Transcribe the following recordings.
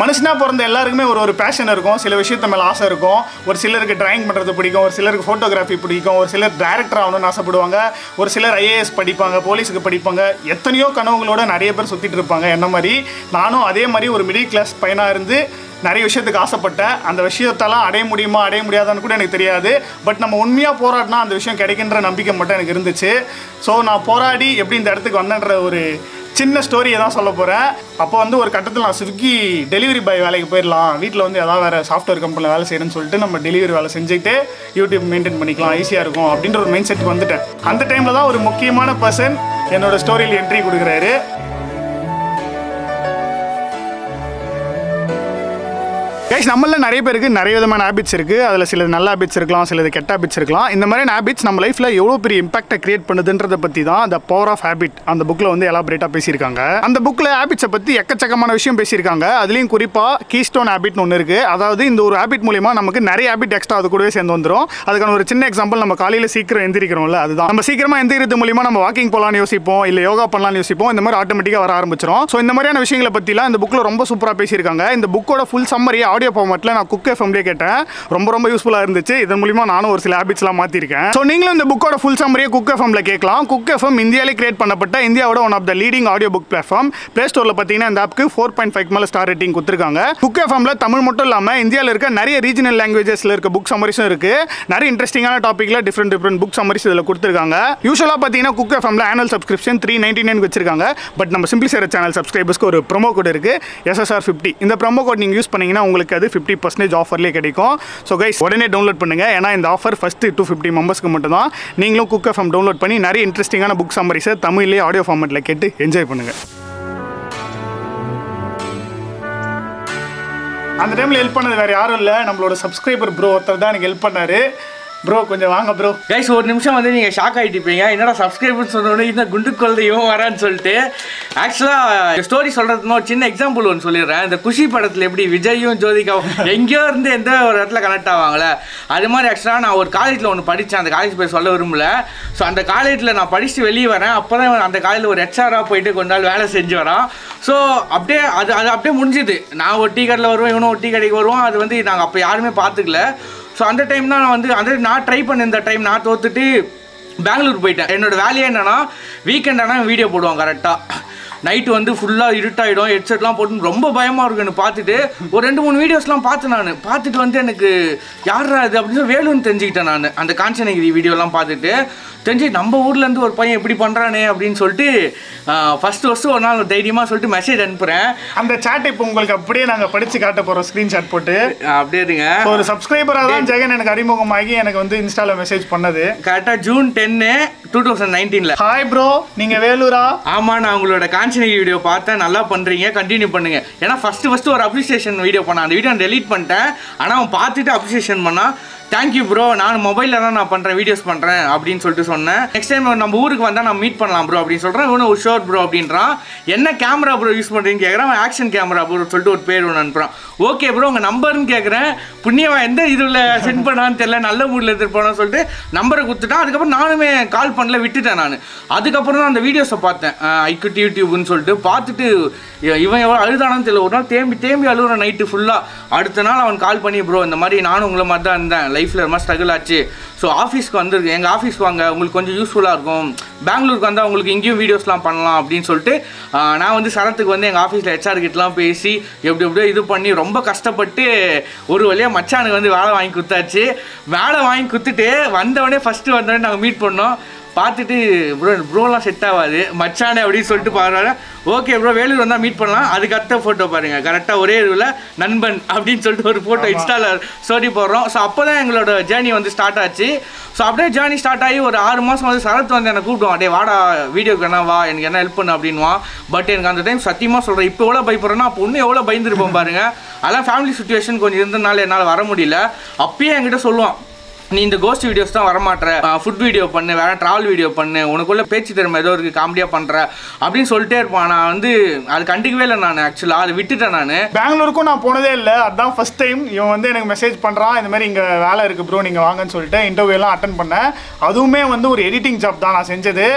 மனுஷனாக பிறந்த எல்லாருக்குமே ஒரு ஒரு பேஷன் இருக்கும். சில விஷயத்த மேலே ஆசை இருக்கும். ஒரு சிலருக்கு டிராயிங் பண்ணுறது பிடிக்கும். ஒரு சிலருக்கு ஃபோட்டோகிராஃபி பிடிக்கும். ஒரு சிலர் டேரக்டர் ஆகணும்னு ஆசைப்படுவாங்க. ஒரு சிலர் ஐஏஎஸ் படிப்பாங்க போலீஸுக்கு படிப்பாங்க. எத்தனையோ கனவுகளோட நிறைய பேர் சுற்றிட்டு இருப்பாங்க. என்ன மாதிரி? நானும் அதே மாதிரி ஒரு மிடில் கிளாஸ் பையனாக இருந்து நிறைய விஷயத்துக்கு ஆசைப்பட்டேன். அந்த விஷயத்தெல்லாம் அடைய முடியுமா அடைய முடியாதான்னு கூட எனக்கு தெரியாது. பட் நம்ம உண்மையாக போராடினா அந்த விஷயம் கிடைக்கின்ற நம்பிக்கை மட்டும் எனக்கு இருந்துச்சு. ஸோ நான் போராடி எப்படி இந்த இடத்துக்கு வந்தேன்ற ஒரு சின்ன ஸ்டோரியை தான் சொல்ல போகிறேன் அப்போ வந்து ஒரு கட்டத்தில் நான் ஸ்விக்கி டெலிவரி பாய் வேலைக்கு போயிடலாம் வீட்டில் வந்து ஏதாவது வேறு சாஃப்ட்வேர் கம்பெனியில் வேலை செய்யணும்னு சொல்லிட்டு நம்ம டெலிவரி வேலை செஞ்சுட்டு யூடியூப் மெயின்டைன் பண்ணிக்கலாம் ஈஸியாக இருக்கும் அப்படின்ற ஒரு மைண்ட் செட்டுக்கு வந்துட்டேன். அந்த டைமில் தான் ஒரு முக்கியமான பர்சன் என்னோட ஸ்டோரியில் என்ட்ரி கொடுக்குறாரு. கைஸ் நம்மள நிறைய பேருக்கு நிறைய விதமான ஹேபிட்ஸ் இருக்குது அதில் சிலது நல்ல ஹேபிட்ஸ் இருக்கலாம் சிலது கெட்ட ஹேபிட்ஸ் இருக்கலாம். இந்த மாதிரியான ஹேபிட்ஸ் நம்ம லைஃப்பில் எவ்வளோ பெரிய இம்பாக்டை கிரியேட் பண்ணுதுன்றதை பற்றி தான் அந்த பவர் ஆஃப் ஹேபிட் அந்த புக்கில் வந்து எலாபரேட்டாக பேசியிருக்காங்க. அந்த புக்கில் ஹேபிட்ஸை பற்றி எக்கச்சக்கமான விஷயம் பேசியிருக்காங்க. அதுலேயும் குறிப்பாக கீஸ்டோன் ஹேபிட்னு ஒன்று இருக்குது அதாவது இந்த ஒரு ஹேபிட் மூலிமா நமக்கு நிறைய ஹேபிட் எக்ஸ்ட்ரா அது கூடவே சேர்ந்து வந்துடும் அதுக்கான ஒரு சின்ன எக்ஸாம்பிள் நம்ம காலையில் சீக்கிரம் எந்திரிக்கிறோம்ல அதுதான். நம்ம சீக்கிரமாக எந்திரிக்கிறது மூலிமா நம்ம வாக்கிங் போகலான்னு யோசிப்போம் இல்லை யோகா பண்ணலாம்னு யோசிப்போம். இந்த மாதிரி ஆட்டோமேட்டிக்காக வர ஆரம்பிச்சிடும் ஸோ இந்த மாதிரியான விஷயங்களை பற்றிலாம் இந்த புக்கில் ரொம்ப சூப்பராக பேசியிருக்காங்க. இந்த புக்கோட ஃபுல் சம்மரி ஆடியோ ஃபார்மேட்டில் நான் குக் எஃப்எம்லேயே கேட்டேன். ரொம்ப ரொம்ப யூஸ்ஃபுல்லாக இருந்துச்சு. இதன் மூலிமா நானும் ஒரு சில ஹேபிட்ஸ்லாம் மாற்றிருக்கேன் ஸோ நீங்களும் இந்த புக்கோட ஃபுல் சம்மரியை குக் எஃப்எம்ல கேட்கலாம். குக் எஃப்எம் இந்தியாவிலே கிரியேட் பண்ணப்பட்ட இந்தியாவோட one of the leading audio book platform play ஸ்டோரில் பார்த்தீங்கன்னா இந்த ஆப்க்கு ஃபோர் பாயிண்ட் ஃபைவ் மேலே ஸ்டார் ரேட்டிங் கொடுத்துருக்காங்க. குக் எஃப்எம்ல தமிழ் மட்டும் இல்லாமல் இந்தியாவில் இருக்க நிறைய ரீஜனல் லாங்குவேஜஸில் இருக்க புக் சம்மரிஸும் இருக்குது நிறைய இன்ட்ரெஸ்டிங்கான டாப்பிக்கில் டிஃப்ரெண்ட் டிஃப்ரெண்ட் புக் சம்மரிஸ் இதில் கொடுத்துருக்காங்க. யூஸ்வலாக பார்த்தீங்கன்னா குக் எஃப்எம்ல annual subscription three ninety nine வச்சிருக்காங்க. பட் நம்ம சிம்பிள் சேர சேனல் சப்ஸ்கிரைபர்ஸ்க்கு ஒரு ப்ரோமோ கோட் இருக்குது எஸ்எஸ்ஆர் ஃபிஃப்டி இந்த ப்ரோமோ கோட் நீங்கள் யூஸ் பண்ணீங்கன்னா உங்களுக்கு அது ஃபிஃப்டி பர்சன்டேஜ் ஆஃபர்லேயே கிடைக்கும். ஸோ கைஸ் உடனே டவுன்லோட் பண்ணுங்கள் ஏன்னா இந்த ஆஃபர் ஃபஸ்ட்டு டூ ஃபிஃப்டி மெம்பர்ஸ்க்கு மட்டும் தான் நீங்களும் குக் எஃப்எம் டவுன்லோட் பண்ணி நிறைய இன்ட்ரெஸ்டிங்கான புக் சம்மரிஸை தமிழ்லேயே ஆடியோ ஃபார்மேட்டில் கேட்டு என்ஜாய் பண்ணுங்கள் அந்த டைமில் ஹெல்ப் பண்ணது வேறு யாரும் இல்லை. நம்மளோட சப்ஸ்கிரைபர் ப்ரோ ஒருத்தர் தான் எனக்கு ஹெல்ப் பண்ணாரு. ப்ரோ கொஞ்சம் வாங்க ப்ரோ கைஸ் ஒரு நிமிஷம் வந்து நீங்கள் ஷாக் ஆகிட்டுப்பீங்க என்னடா சப்ஸ்கிரைபர் சொன்னோடனே இந்த குண்டு குழந்தை இவன் வரான்னு சொல்லிட்டு. ஆக்சுவலாக ஸ்டோரி சொல்கிறதுனா ஒரு சின்ன எக்ஸாம்பிள் ஒன்று சொல்லிடுறேன். இந்த குஷி படத்தில் எப்படி விஜயும் ஜோதிகாவும் எங்கேயோ இருந்து எந்த ஒரு இடத்துல கனெக்ட் ஆவாங்களே அது மாதிரி ஆக்சுவலாக நான் ஒரு காலேஜில் ஒன்று படித்தேன் அந்த காலேஜ் போய் சொல்ல விரும்பல. ஸோ அந்த காலேஜில் நான் படித்து வெளியே வரேன். அப்போ தான் அந்த காலேஜில் ஒரு ஹெச்ஆராக போயிட்டு கொஞ்ச நாள் வேலை செஞ்சு வரான். ஸோ அப்படியே அது அது அப்படியே முடிஞ்சுது. நான் ஒரு டீ கடையில் வருவேன் இவனும் ஒரு டீ கடைக்கு வருவோம் அது வந்து நாங்கள் அப்போ யாருமே பார்த்துக்கல. ஸோ அந்த டைம் தான் நான் வந்து அந்த நான் ட்ரை பண்ணேன் இந்த டைம் நான் தோத்துட்டு பெங்களூர் போயிட்டேன். என்னோட வேலையே என்னன்னா வீக்கெண்ட் ஆனால் வீடியோ போடுவோம் கரெக்டாக நைட்டு வந்து ஃபுல்லாக இருட்டாயிடும் ஹெட்செட்லாம் போட்டு ரொம்ப பயமாக இருக்கும் எனக்கு பார்த்துட்டு. ஒரு ரெண்டு மூணு வீடியோஸ்லாம் பார்த்தேன் நான். பார்த்துட்டு வந்து எனக்கு யாரா இது அப்படின்னு சொல்லி வேலுன்னு தெரிஞ்சுக்கிட்டேன் நான். அந்த காஞ்சனகிரி வீடியோலாம் பார்த்துட்டு. தெரிஞ்சு நம்ம ஊர்லேருந்து ஒரு பையன் எப்படி பண்ணுறானே அப்படின்னு சொல்லிட்டு ஃபஸ்ட்டு ஃபஸ்ட்டு ஒரு நாள் தைரியமாக சொல்லிட்டு மெசேஜ் அனுப்புகிறேன் அந்த சாட் இப்போ உங்களுக்கு அப்படியே நாங்கள் படித்து காட்ட போகிறோம் ஸ்க்ரீன்ஷாட் போட்டு. அப்படியே இருங்க. ஒரு சப்ஸ்கிரைபராக தான் ஜெகன் எனக்கு அறிமுகமாகி எனக்கு வந்து இன்ஸ்டால மெசேஜ் பண்ணது. கரெக்டாக ஜூன் டென்னு டூ தௌசண்ட் நைன்டீனில் ஹாய் ப்ரோ நீங்க வேலூரா? ஆமாம் நான் உங்களோட காஞ்சனகிரி வீடியோ பார்த்தேன். நல்லா பண்ணுறீங்க கண்டினியூ பண்ணுங்க. ஏன்னா ஃபஸ்ட்டு ஃபஸ்ட்டு ஒரு அப்ரிசியேஷன் வீடியோ பண்ணேன். அந்த வீடியோ நான் டெலீட் பண்ணிட்டேன். ஆனால் அவன் பார்த்துட்டு அப்ரிசியேஷன் பண்ணான். தேங்க்யூ ப்ரோ நான் மொபைலில் தான் நான் பண்ணுறேன் வீடியோஸ் பண்ணுறேன் அப்படின்னு சொல்லிட்டு சொன்னேன். நெக்ஸ்ட் டைம் நம்ம ஊருக்கு வந்தால் நான் மீட் பண்ணலாம் ப்ரோ அப்படின்னு சொல்கிறேன் இவனு ஷோர் ப்ரோ அப்படின்றான். என்ன கேமரா ப்ரோ யூஸ் பண்ணுறீங்கன்னு கேட்குறேன் அவன் ஆக்ஷன் கேமரா ப்ரோ சொல்லிட்டு ஒரு பேர் ஒன்று அனுப்புகிறான் ஓகே ப்ரோ உங்கள் நம்பர்னு கேட்குறேன் புண்ணியவன் எந்த இதில் சென்ட் பண்ணான்னு தெரியல. நல்ல மூடில் எடுத்துகிட்டு போனான்னு சொல்லிட்டு நம்பரை கொடுத்துட்டான். அதுக்கப்புறம் நானுமே கால் பண்ணல விட்டுட்டேன் நான். அதுக்கப்புறம் தான் அந்த வீடியோஸை பார்த்தேன். ஐக்குட்டி யூடியூப்னு சொல்லிட்டு பார்த்துட்டு இவன் எவ்வளோ அழுதானான்னு தெரியல. ஒரு நாள் தேம்பி தேம்பி அழுகுற நைட்டு ஃபுல்லாக அடுத்த நாள் அவன் கால் பண்ணி ப்ரோ இந்த மாதிரி நானும் உங்களை மாதிரி தான் இருந்தேன். லைஃப்பில் ரொம்ப ஸ்ட்ரகிள் ஆச்சு. ஸோ ஆஃபீஸ்க்கு வந்துருக்கு. எங்கள் ஆஃபீஸ்க்கு வாங்க உங்களுக்கு கொஞ்சம் யூஸ்ஃபுல்லாக இருக்கும். பெங்களூருக்கு வந்தால் உங்களுக்கு இங்கேயும் வீடியோஸ்லாம் பண்ணலாம் அப்படின்னு சொல்லிட்டு நான் வந்து சரத்துக்கு வந்து எங்கள் ஆஃபீஸில் ஹெச்ஆர் கிட்டலாம் பேசி எப்படி எப்படியோ இது பண்ணி ரொம்ப கஷ்டப்பட்டு ஒரு வழியாக மச்சானுக்கு வந்து வேலை வாங்கி கொடுத்தாச்சு. வேலை வாங்கி கொடுத்துட்டு வந்தவொடனே ஃபஸ்ட்டு வந்தவொடனே நாங்கள் மீட் பண்ணோம். பார்த்துட்டு ப்ரோ ப்ரோலாம் செட் ஆகாது மச்சானே அப்படின்னு சொல்லிட்டு பாருங்க ஓகே ப்ரோ வேலூர் வந்தால் மீட் பண்ணலாம். அதுக்கு அடுத்த ஃபோட்டோ பாருங்க. கரெக்டாக ஒரே இதுல நண்பன் அப்படின்னு சொல்லிட்டு ஒரு ஃபோட்டோ இன்ஸ்டாவில் ஸ்டோரி போடுறோம். ஸோ அப்போ தான் எங்களோட ஜேர்னி வந்து ஸ்டார்ட் ஆச்சு. ஸோ அப்படியே ஜேர்னி ஸ்டார்ட் ஆகி ஒரு ஆறு மாதம் வந்து சரத் வந்து என்னை கூப்பிடுவான். டே வாடா வீடியோக்கு என்ன வா. எனக்கு என்ன ஹெல்ப் பண்ணு அப்படின்வான் பட் எனக்கு அந்த டைம் சத்தியமாக சொல்கிறேன் இப்போ எவ்வளோ பயப்படுறேன்னா அப்போ இன்னும் எவ்வளோ பயந்துருப்போம் பாருங்க. அதெல்லாம் ஃபேமிலி சுச்சுவேஷன் கொஞ்சம் இருந்தனால என்னால் வர முடியல. அப்பயே என்கிட்ட சொல்லுவான். நீ இந்த கோஸ்ட் வீடியோஸ் தான் வரமாட்ற. ஃபுட் வீடியோ பண்ணு வேற ட்ராவல் வீடியோ பண்ணு உனக்குள்ள பேச்சு திறமை ஏதோ இருக்கு காமெடியாக பண்ற அப்படின்னு சொல்லிட்டே இருப்பான். நான் வந்து அது கண்டுக்கவே இல்லை நான் ஆக்சுவலாக அதை விட்டுட்டேன் நான். பெங்களூருக்கும் நான் போனதே இல்லை. அதுதான் ஃபர்ஸ்ட் டைம் இவன் வந்து எனக்கு மெசேஜ் பண்ணுறான் இந்த மாதிரி இங்கே வேலை இருக்குது ப்ரோ நீங்கள் வாங்கன்னு சொல்லிட்டு இன்டர்வியூ எல்லாம் அட்டன் பண்ணேன். அதுவுமே வந்து ஒரு எடிட்டிங் ஜாப் தான் நான் செஞ்சது.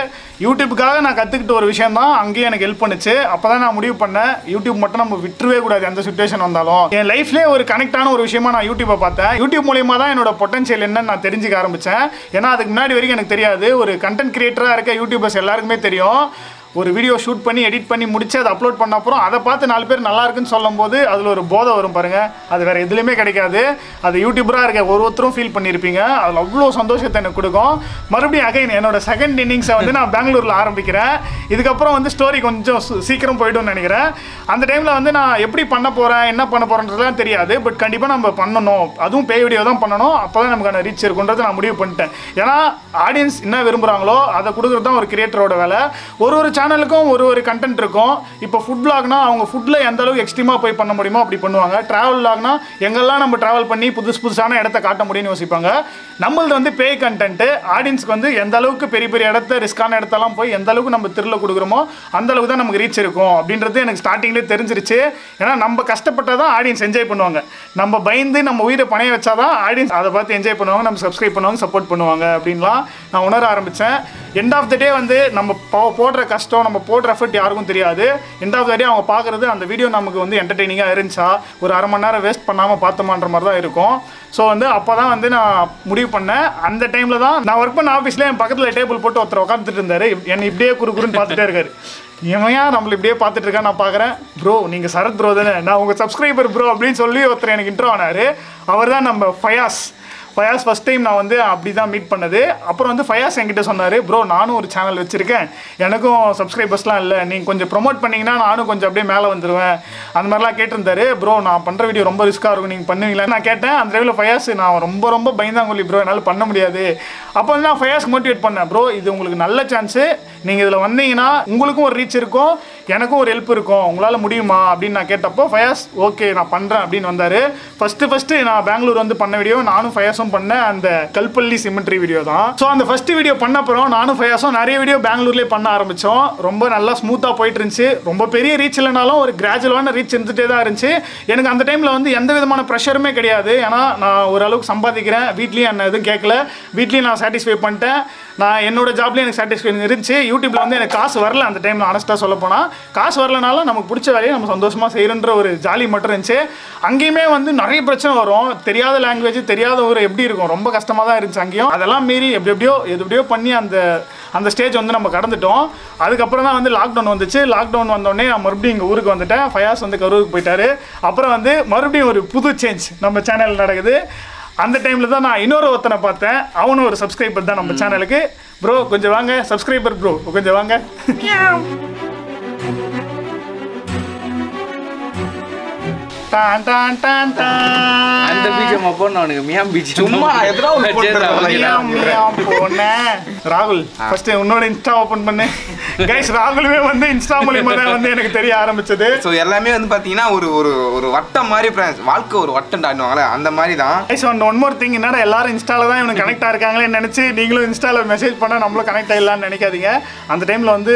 யூடியூப்புக்காக நான் கற்றுக்கிட்ட ஒரு விஷயம் தான். அங்கேயும் எனக்கு ஹெல்ப் பண்ணுச்சு. அப்போ தான் நான் முடிவு பண்ணேன். யூடியூப் மட்டும் நம்ம விட்டுருவே கூடாது எந்த சுச்சுவேஷன் வந்தாலும். என் லைஃப்லேயே ஒரு கனெக்டான ஒரு விஷயமா நான் யூடியூப்பை பார்த்தேன். யூடியூப் மூலியமாக தான் என்னோட பொட்டன்ஷியல் என்னன்னு நான் தெரிஞ்சுக்க ஆரம்பித்தேன் ஏன்னா அதுக்கு முன்னாடி வரைக்கும் எனக்கு தெரியாது. ஒரு கண்டென்ட் கிரியேட்டராக இருக்க யூடியூபர்ஸ் எல்லாருக்குமே தெரியும். ஒரு வீடியோ ஷூட் பண்ணி எடிட் பண்ணி முடிச்சு அதை அப்லோட் பண்ண அப்புறம் அதை பார்த்து நாலு பேர் நல்லா இருக்குன்னு சொல்லும்போது அதில் ஒரு போதை வரும் பாருங்க. அது வேற எதுலையுமே கிடைக்காது. அது யூடியூபராக இருக்க ஒரு ஒருத்தரும் ஃபீல் பண்ணியிருப்பீங்க அதில் அவ்வளோ சந்தோஷத்தை எனக்கு கொடுக்கும். மறுபடியும் அகைன் என்னோட செகண்ட் இன்னிங்ஸை வந்து நான் பெங்களூரில் ஆரம்பிக்கிறேன். இதுக்கப்புறம் வந்து ஸ்டோரி கொஞ்சம் சு- சீக்கிரம் போய்டும்னு நினைக்கிறேன். அந்த டைமில் வந்து நான் எப்படி பண்ண போகிறேன் என்ன பண்ண போகிறேன்றதுலாம் தெரியாது. பட் கண்டிப்பாக நம்ம பண்ணணும். அதுவும் பே வீடியோ தான் பண்ணணும். அப்போ தான் நமக்கான ரீச் இருக்குன்றது நான் முடிவு பண்ணிட்டேன். ஏன்னா ஆடியன்ஸ் என்ன விரும்புகிறாங்களோ அதை கொடுக்குறது தான் ஒரு கிரியேட்டரோட வேலை. ஒரு ஒரு சேனலுக்கும் ஒரு ஒரு கண்டென்ட் இருக்கும். இப்போ ஃபுட் பிளாக்னா அவங்க ஃபுட்டில் எந்த அளவுக்கு எக்ஸ்ட்ரீமாக போய் பண்ண முடியுமோ அப்படி பண்ணுவாங்க. ட்ராவல் லாக்னா எங்கெல்லாம் நம்ம ட்ராவல் பண்ணி புதுசு புதுசான இடத்த காட்ட முடியும்னு யோசிப்பாங்க. நம்மளது வந்து பே கண்டென்ட்டு ஆடியன்ஸ்க்கு வந்து எந்த அளவுக்கு பெரிய பெரிய இடத்த ரிஸ்க்கான இடத்தெல்லாம் போய் எந்த அளவுக்கு நம்ம திருள்ள கொடுக்குறோமோ அந்த அளவுக்கு தான் நமக்கு ரீச் இருக்கும். அப்படின்றது எனக்கு ஸ்டார்டிங்லேயே தெரிஞ்சிருச்சு. ஏன்னா நம்ம கஷ்டப்பட்டால் தான் ஆடியன்ஸ் என்ஜாய் பண்ணுவாங்க. நம்ம பயந்து நம்ம உயிரை பணைய வச்சாதான் ஆடியன்ஸ் அதை பார்த்து என்ஜாய் பண்ணுவாங்க நம்ம சப்ஸ்கிரைப் பண்ணுவாங்க சப்போர்ட் பண்ணுவாங்க அப்படின்லாம் நான் உணர ஆரம்பித்தேன் எண்ட் ஆஃப் த டே வந்து நம்ம போடுற கஷ்டம் நம்ம போடுற எஃபர்ட் யாருக்கும் தெரியாது. ரெண்டாவது ஆஃப் அவங்க பார்க்குறது அந்த வீடியோ நமக்கு வந்து என்டர்டெய்னிங்காக இருந்துச்சா? ஒரு அரை மணி நேரம் வேஸ்ட் பண்ணாமல் பார்த்தோமான்ற மாதிரி தான் இருக்கும். ஸோ வந்து அப்போ தான் வந்து நான் முடிவு பண்ணேன். அந்த டைமில் தான் நான் ஒர்க் பண்ண ஆஃபீஸில் என் பக்கத்தில் டேபிள் போட்டு ஒருத்தர் உட்காந்துட்டு இருந்தார். என்னை இப்படியே குறுக்குறுன்னு பார்த்துட்டே இருக்காரு. இவன் ஏன் நம்மள இப்படியே பார்த்துட்டு இருக்கா நான் பார்க்குறேன். ப்ரோ நீங்கள் சரத் ப்ரோ தானே? நான் உங்கள் சப்ஸ்கிரைபர் ப்ரோ அப்படின்னு சொல்லி ஒருத்தர் எனக்கு இன்ட்ரோ ஆனார். அவர் தான் நம்ம ஃபயாஸ் ஃபயாஸ் ஃபஸ்ட் டைம் நான் வந்து அப்படி தான் மீட் பண்ணது. அப்புறம் வந்து ஃபயாஸ் என்கிட்ட சொன்னார் ப்ரோ நானும் ஒரு சேனல் வச்சுருக்கேன். எனக்கும் சப்ஸ்கிரைபர்ஸ்லாம் இல்லை. நீங்கள் கொஞ்சம் ப்ரொமோட் பண்ணிங்கன்னா நானும் கொஞ்சம் அப்படியே மேலே வந்துடுவேன் அந்த மாதிரிலாம் கேட்டிருந்தாரு. ப்ரோ நான் பண்ணுற வீடியோ ரொம்ப ரிஸ்க்காக இருக்கும். நீங்கள் பண்ணுவீங்களா? நான் கேட்டேன். அந்த டைமில் ஃபயாஸ் நான் ரொம்ப ரொம்ப பயந்தாங்கொல்லி ப்ரோ என்னால் பண்ண முடியாது. அப்போ வந்து நான் ஃபயாஸ்க்கு மோட்டிவேட் பண்ணேன். ப்ரோ இது உங்களுக்கு நல்ல சான்ஸு நீங்கள் இதில் வந்தீங்கன்னா உங்களுக்கும் ஒரு ரீச் இருக்கும். எனக்கும் ஒரு ஹெல்ப் இருக்கும். உங்களால் முடியுமா? அப்படின்னு நான் கேட்டப்போ ஃபயாஸ் ஓகே நான் பண்ணுறேன் அப்படின்னு வந்தார். ஃபஸ்ட்டு ஃபஸ்ட்டு நான் பெங்களூர் வந்து பண்ண வீடியோ நானும் ஃபயாஸும் பண்ண அந்த கல்பள்ளி சிமெண்ட்ரி வீடியோ தான். ஸோ அந்த ஃபஸ்ட்டு வீடியோ பண்ண அப்புறம் நானும் ஃபயாஸும் நிறைய வீடியோ பெங்களூர்லேயே பண்ண ஆரம்பித்தோம் ரொம்ப நல்லா ஸ்மூத்தாக போயிட்டு இருந்துச்சு. ரொம்ப பெரிய ரீச் இல்லைனாலும் ஒரு கிராஜுவலான ரீச் இருந்துகிட்டே தான் இருந்துச்சு. எனக்கு அந்த டைமில் வந்து எந்த விதமான ப்ரெஷருமே கிடையாது. ஏன்னா நான் ஓரளவுக்கு சம்பாதிக்கிறேன். வீட்லேயும் என்ன எதுவும் கேட்கல. வீட்லேயும் நான் சாட்டிஸ்ஃபை பண்ணிட்டேன். நான் என்னோட ஜாப்லேயும் எனக்கு சாட்டிஸ்ஃபை இருந்துச்சு. யூடியூப்ல வந்து எனக்கு காசு வரல அந்த டைமில் ஆனஸ்ட்டாக சொல்ல போனால் காசு வரலனாலும் நமக்கு பிடிச்ச வேலையை நம்ம சந்தோஷமாக செய்யணுன்ற ஒரு ஜாலி மட்டும் இருந்துச்சு. அங்கேயுமே வந்து நிறைய பிரச்சனை வரும். தெரியாத லாங்குவேஜ் தெரியாத ஒரு எப்படி இருக்கும்? ரொம்ப கஷ்டமாக தான் இருந்துச்சு அங்கேயும். அதெல்லாம் மீறி எப்படி எப்படியோ எது எப்படியோ பண்ணி அந்த அந்த ஸ்டேஜ் வந்து நம்ம கடந்துட்டோம். அதுக்கப்புறம் தான் வந்து லாக்டவுன் வந்துச்சு. லாக்டவுன் வந்தோடனே நான் மறுபடியும் இங்கே ஊருக்கு வந்துட்டேன். ஃபயாஸ் வந்து கரூருக்கு போயிட்டாரு. அப்புறம் வந்து மறுபடியும் ஒரு புது சேஞ்ச் நம்ம சேனல் நடக்குது. அந்த டைமில் தான் நான் இன்னொரு ஒருத்தனை பார்த்தேன். அவனும் ஒரு சப்ஸ்கிரைபர் தான் நம்ம சேனலுக்கு ப்ரோ கொஞ்சம் வாங்க. சப்ஸ்கிரைபர் ப்ரோ கொஞ்சம் வாங்க. டான் டான் டான் டான். அந்த பீஜம் அப்போ நான் மியாம் பீஜம். சும்மா எதுனா போட்டுறேன். மியாவ், மியாவ் போனேன். ராகுல் ஃபர்ஸ்ட் உன்னோட இன்ஸ்டா ஓபன் பண்ணு. கைஸ் ராகுலுமே வந்து இன்ஸ்டா மூலியமா தான் வந்து எனக்கு தெரிய ஆரம்பிச்சது. ஸோ எல்லாமே வந்து பார்த்தீங்கன்னா ஒரு ஒரு ஒரு வட்டம் மாதிரி வாழ்க்கை ஒரு வட்டம் டாடுவாங்களே அந்த மாதிரி தான். Guys one one more thing என்னடா எல்லாரும் இன்ஸ்டால தான் இவனுக்கு கனெக்ட் ஆயிருக்காங்களேன்னு நினைச்சு நீங்களும் இன்ஸ்டால மெசேஜ் பண்ணா நம்மளும் கனெக்ட் ஆயிடலாம்னு நினைக்காதீங்க. அந்த டைம்ல வந்து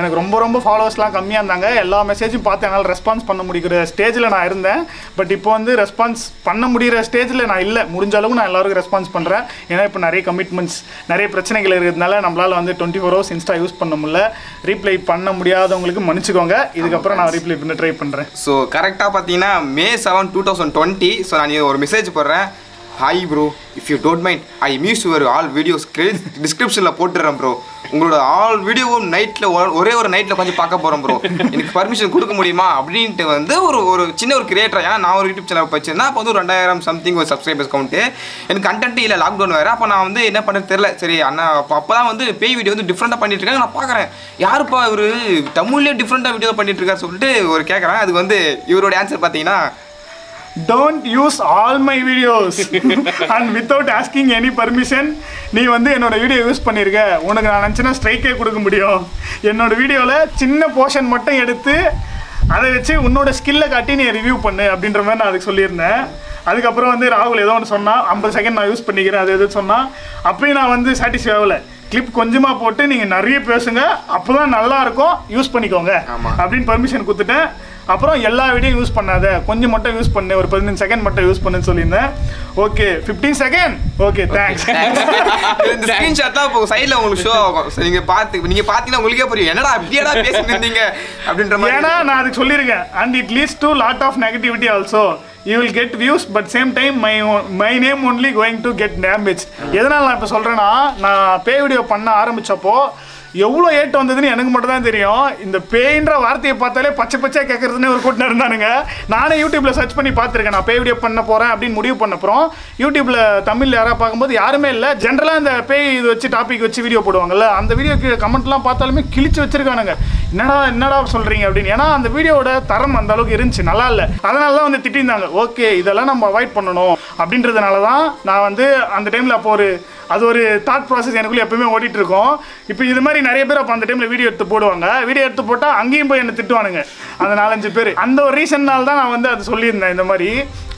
எனக்கு ரொம்ப ரொம்ப ஃபாலோவர்ஸ்லாம் கம்மியாக இருந்தாங்க. எல்லா மெசேஜும் பார்த்து என்னால் ரெஸ்பான்ஸ் பண்ண முடிக்கிற ஸ்டேஜில் நான் இருந்தேன். பட் இப்போ வந்து ரெஸ்பான்ஸ் பண்ண முடிகிற ஸ்டேஜில் நான் இல்லை. முடிஞ்ச அளவுக்கு நான் எல்லாருக்கும் ரெஸ்பான்ஸ் பண்ணுறேன் ஏன்னா இப்போ நிறைய கமிட்மெண்ட்ஸ் நிறைய பிரச்சனைகள் இருக்கிறதுனால நம்மளால் வந்து twenty four hours Insta use பண்ண முடியல. ரீப்ளை பண்ண முடியாதவங்களுக்கு மன்னிச்சுக்கோங்க. இதுக்கப்புறம் நான் ரீப்ளை பண்ண ட்ரை பண்ணுறேன் ஸோ கரெக்டாக பார்த்தீங்கன்னா May seven two thousand twenty so நான் ஒரு மெசேஜ் போடுறேன். Hi bro if you don't mind I muse your all videos டிஸ்கிரிப்ஷனில் போட்டுடுறேன் ப்ரோ உங்களோட ஆல் வீடியோவும் நைட்டில் ஒரே ஒரு நைட்டில் கொஞ்சம் பார்க்க போகிறோம் ப்ரோ எனக்கு பர்மிஷன் கொடுக்க முடியுமா? அப்படின்ட்டு வந்து ஒரு ஒரு சின்ன ஒரு கிரியேட்டர் ஏன்னா நான் ஒரு யூடியூப் சேனல் வச்சிருந்தேன் அப்போ வந்து ஒரு ரெண்டாயிரம் சம்திங் ஒரு சப்ஸ்கிரைபர்ஸ் கவுண்ட்டு எனக்கு கண்டென்ட் இல்லை லாக்டவுன் வேறு. அப்போ நான் வந்து என்ன பண்ணுறது தெரில சரி அண்ணா அப்போ அப்போ தான் வந்து பேய் வீடியோ வந்து டிஃப்ரெண்ட்டாக பண்ணிட்டு இருக்காங்க. நான் பார்க்குறேன் யாருப்பா இவர்? தமிழ்லேயே டிஃப்ரெண்ட்டாக வீடியோ பண்ணிட்டு இருக்காரு சொல்லிட்டு ஒரு கேட்குறேன் அதுக்கு வந்து இவரோட ஆன்சர் பார்த்தீங்கன்னா don't use all my videos and without asking any permission நீ வந்து என்னோட வீடியோ யூஸ் பண்ணியிருக்க உனக்கு நான் நினச்சினா ஸ்ட்ரைக்கே கொடுக்க முடியும். என்னோட வீடியோவில் சின்ன போர்ஷன் மட்டும் எடுத்து அதை வச்சு உன்னோட ஸ்கில்லை காட்டி நீ ரிவ்யூ பண்ணு அப்படின்ற மாதிரி நான் அதுக்கு சொல்லியிருந்தேன். அதுக்கப்புறம் வந்து ராகுல் ஏதோ ஒன்று சொன்னா ஐம்பது செகண்ட் நான் யூஸ் பண்ணிக்கிறேன் அது எது சொன்னா அப்பயும் நான் வந்து சாட்டிஸ்ஃபை ஆகல. கிளிப் கொஞ்சமா போட்டு நீங்க நிறைய பேசுங்க அப்பதான் நல்லா இருக்கும் யூஸ் பண்ணிக்கோங்க. அப்படின்னு பர்மிஷன் கொடுத்துட்டேன். அப்புறம் எல்லா வீடியோ யூஸ் பண்ணாத. கொஞ்சம் மட்டும் யூஸ் பண்ணு. ஒரு பதினஞ்சு செகண்ட் மட்டும் யூஸ் பண்ணுன்னு சொல்லியிருந்தேன். Okay fifteen second okay thanks இந்த ஸ்கிரீன்ஷாட்லாம் இப்போ சைடில் உங்களுக்கு ஷோ ஆகும். So, நீங்க பார்த்து நீங்க பார்த்தீங்கன்னா உங்களுக்கே புரியும். என்னடா அப்படியேடா பேசிட்டு அப்படின்ற மாதிரி. ஏன்னா நான் அதுக்கு சொல்லியிருக்கேன். And it leads to lot of negativity also you will get views but same time my my name only going to get damage எதனால் நான் இப்போ சொல்கிறேன்னா நான் பே வீடியோ பண்ண ஆரம்பிச்சப்போ எவ்வளோ ஏட்டு வந்ததுன்னு எனக்கு மட்டும் தான் தெரியும். இந்த பேயின்ற வார்த்தையை பார்த்தாலே பச்சை பச்சையாக கேட்குறதுன்னு ஒரு கூட்டம் இருந்தானுங்க. நானே யூடியூப்ல சர்ச் பண்ணி பார்த்துருக்கேன். நான் பே வீடியோ பண்ண போகிறேன் அப்படின்னு முடிவு பண்ண அப்புறம் யூடியூப்ல தமிழ் யாராவது பார்க்கும்போது யாருமே இல்லை. ஜென்ரலாக இந்த பேய் இது வச்சு டாபிக் வச்சு வீடியோ போடுவாங்கல்ல. அந்த வீடியோ கமெண்ட்லாம் பார்த்தாலுமே கிழிச்சு வச்சிருக்கானுங்க. என்னடா என்னடா சொல்றீங்க அப்படின்னு. ஏன்னா அந்த வீடியோட தரம் அந்த அளவுக்கு இருந்துச்சு. நல்லா இல்லை. அதனால தான் வந்து திட்டிருந்தாங்க ஓகே இதெல்லாம் நம்ம அவாய்ட் பண்ணணும் அப்படின்றதுனால தான் நான் வந்து அந்த டைமில் அப்போ ஒரு அது ஒரு தாட் ப்ராசஸ் எனக்குள்ளே எப்பவுமே ஓடிட்டு இருக்கோம். இப்போ இது மாதிரி நிறைய பேர் அப்போ அந்த டைமில் வீடியோ எடுத்து போடுவாங்க. வீடியோ எடுத்து போட்டால் அங்கேயும் போய் என்னை திட்டுவானுங்க. அந்த நாலஞ்சு பேர். அந்த ஒரு ரீசன்னால தான் நான் வந்து அது சொல்லியிருந்தேன். இந்த மாதிரி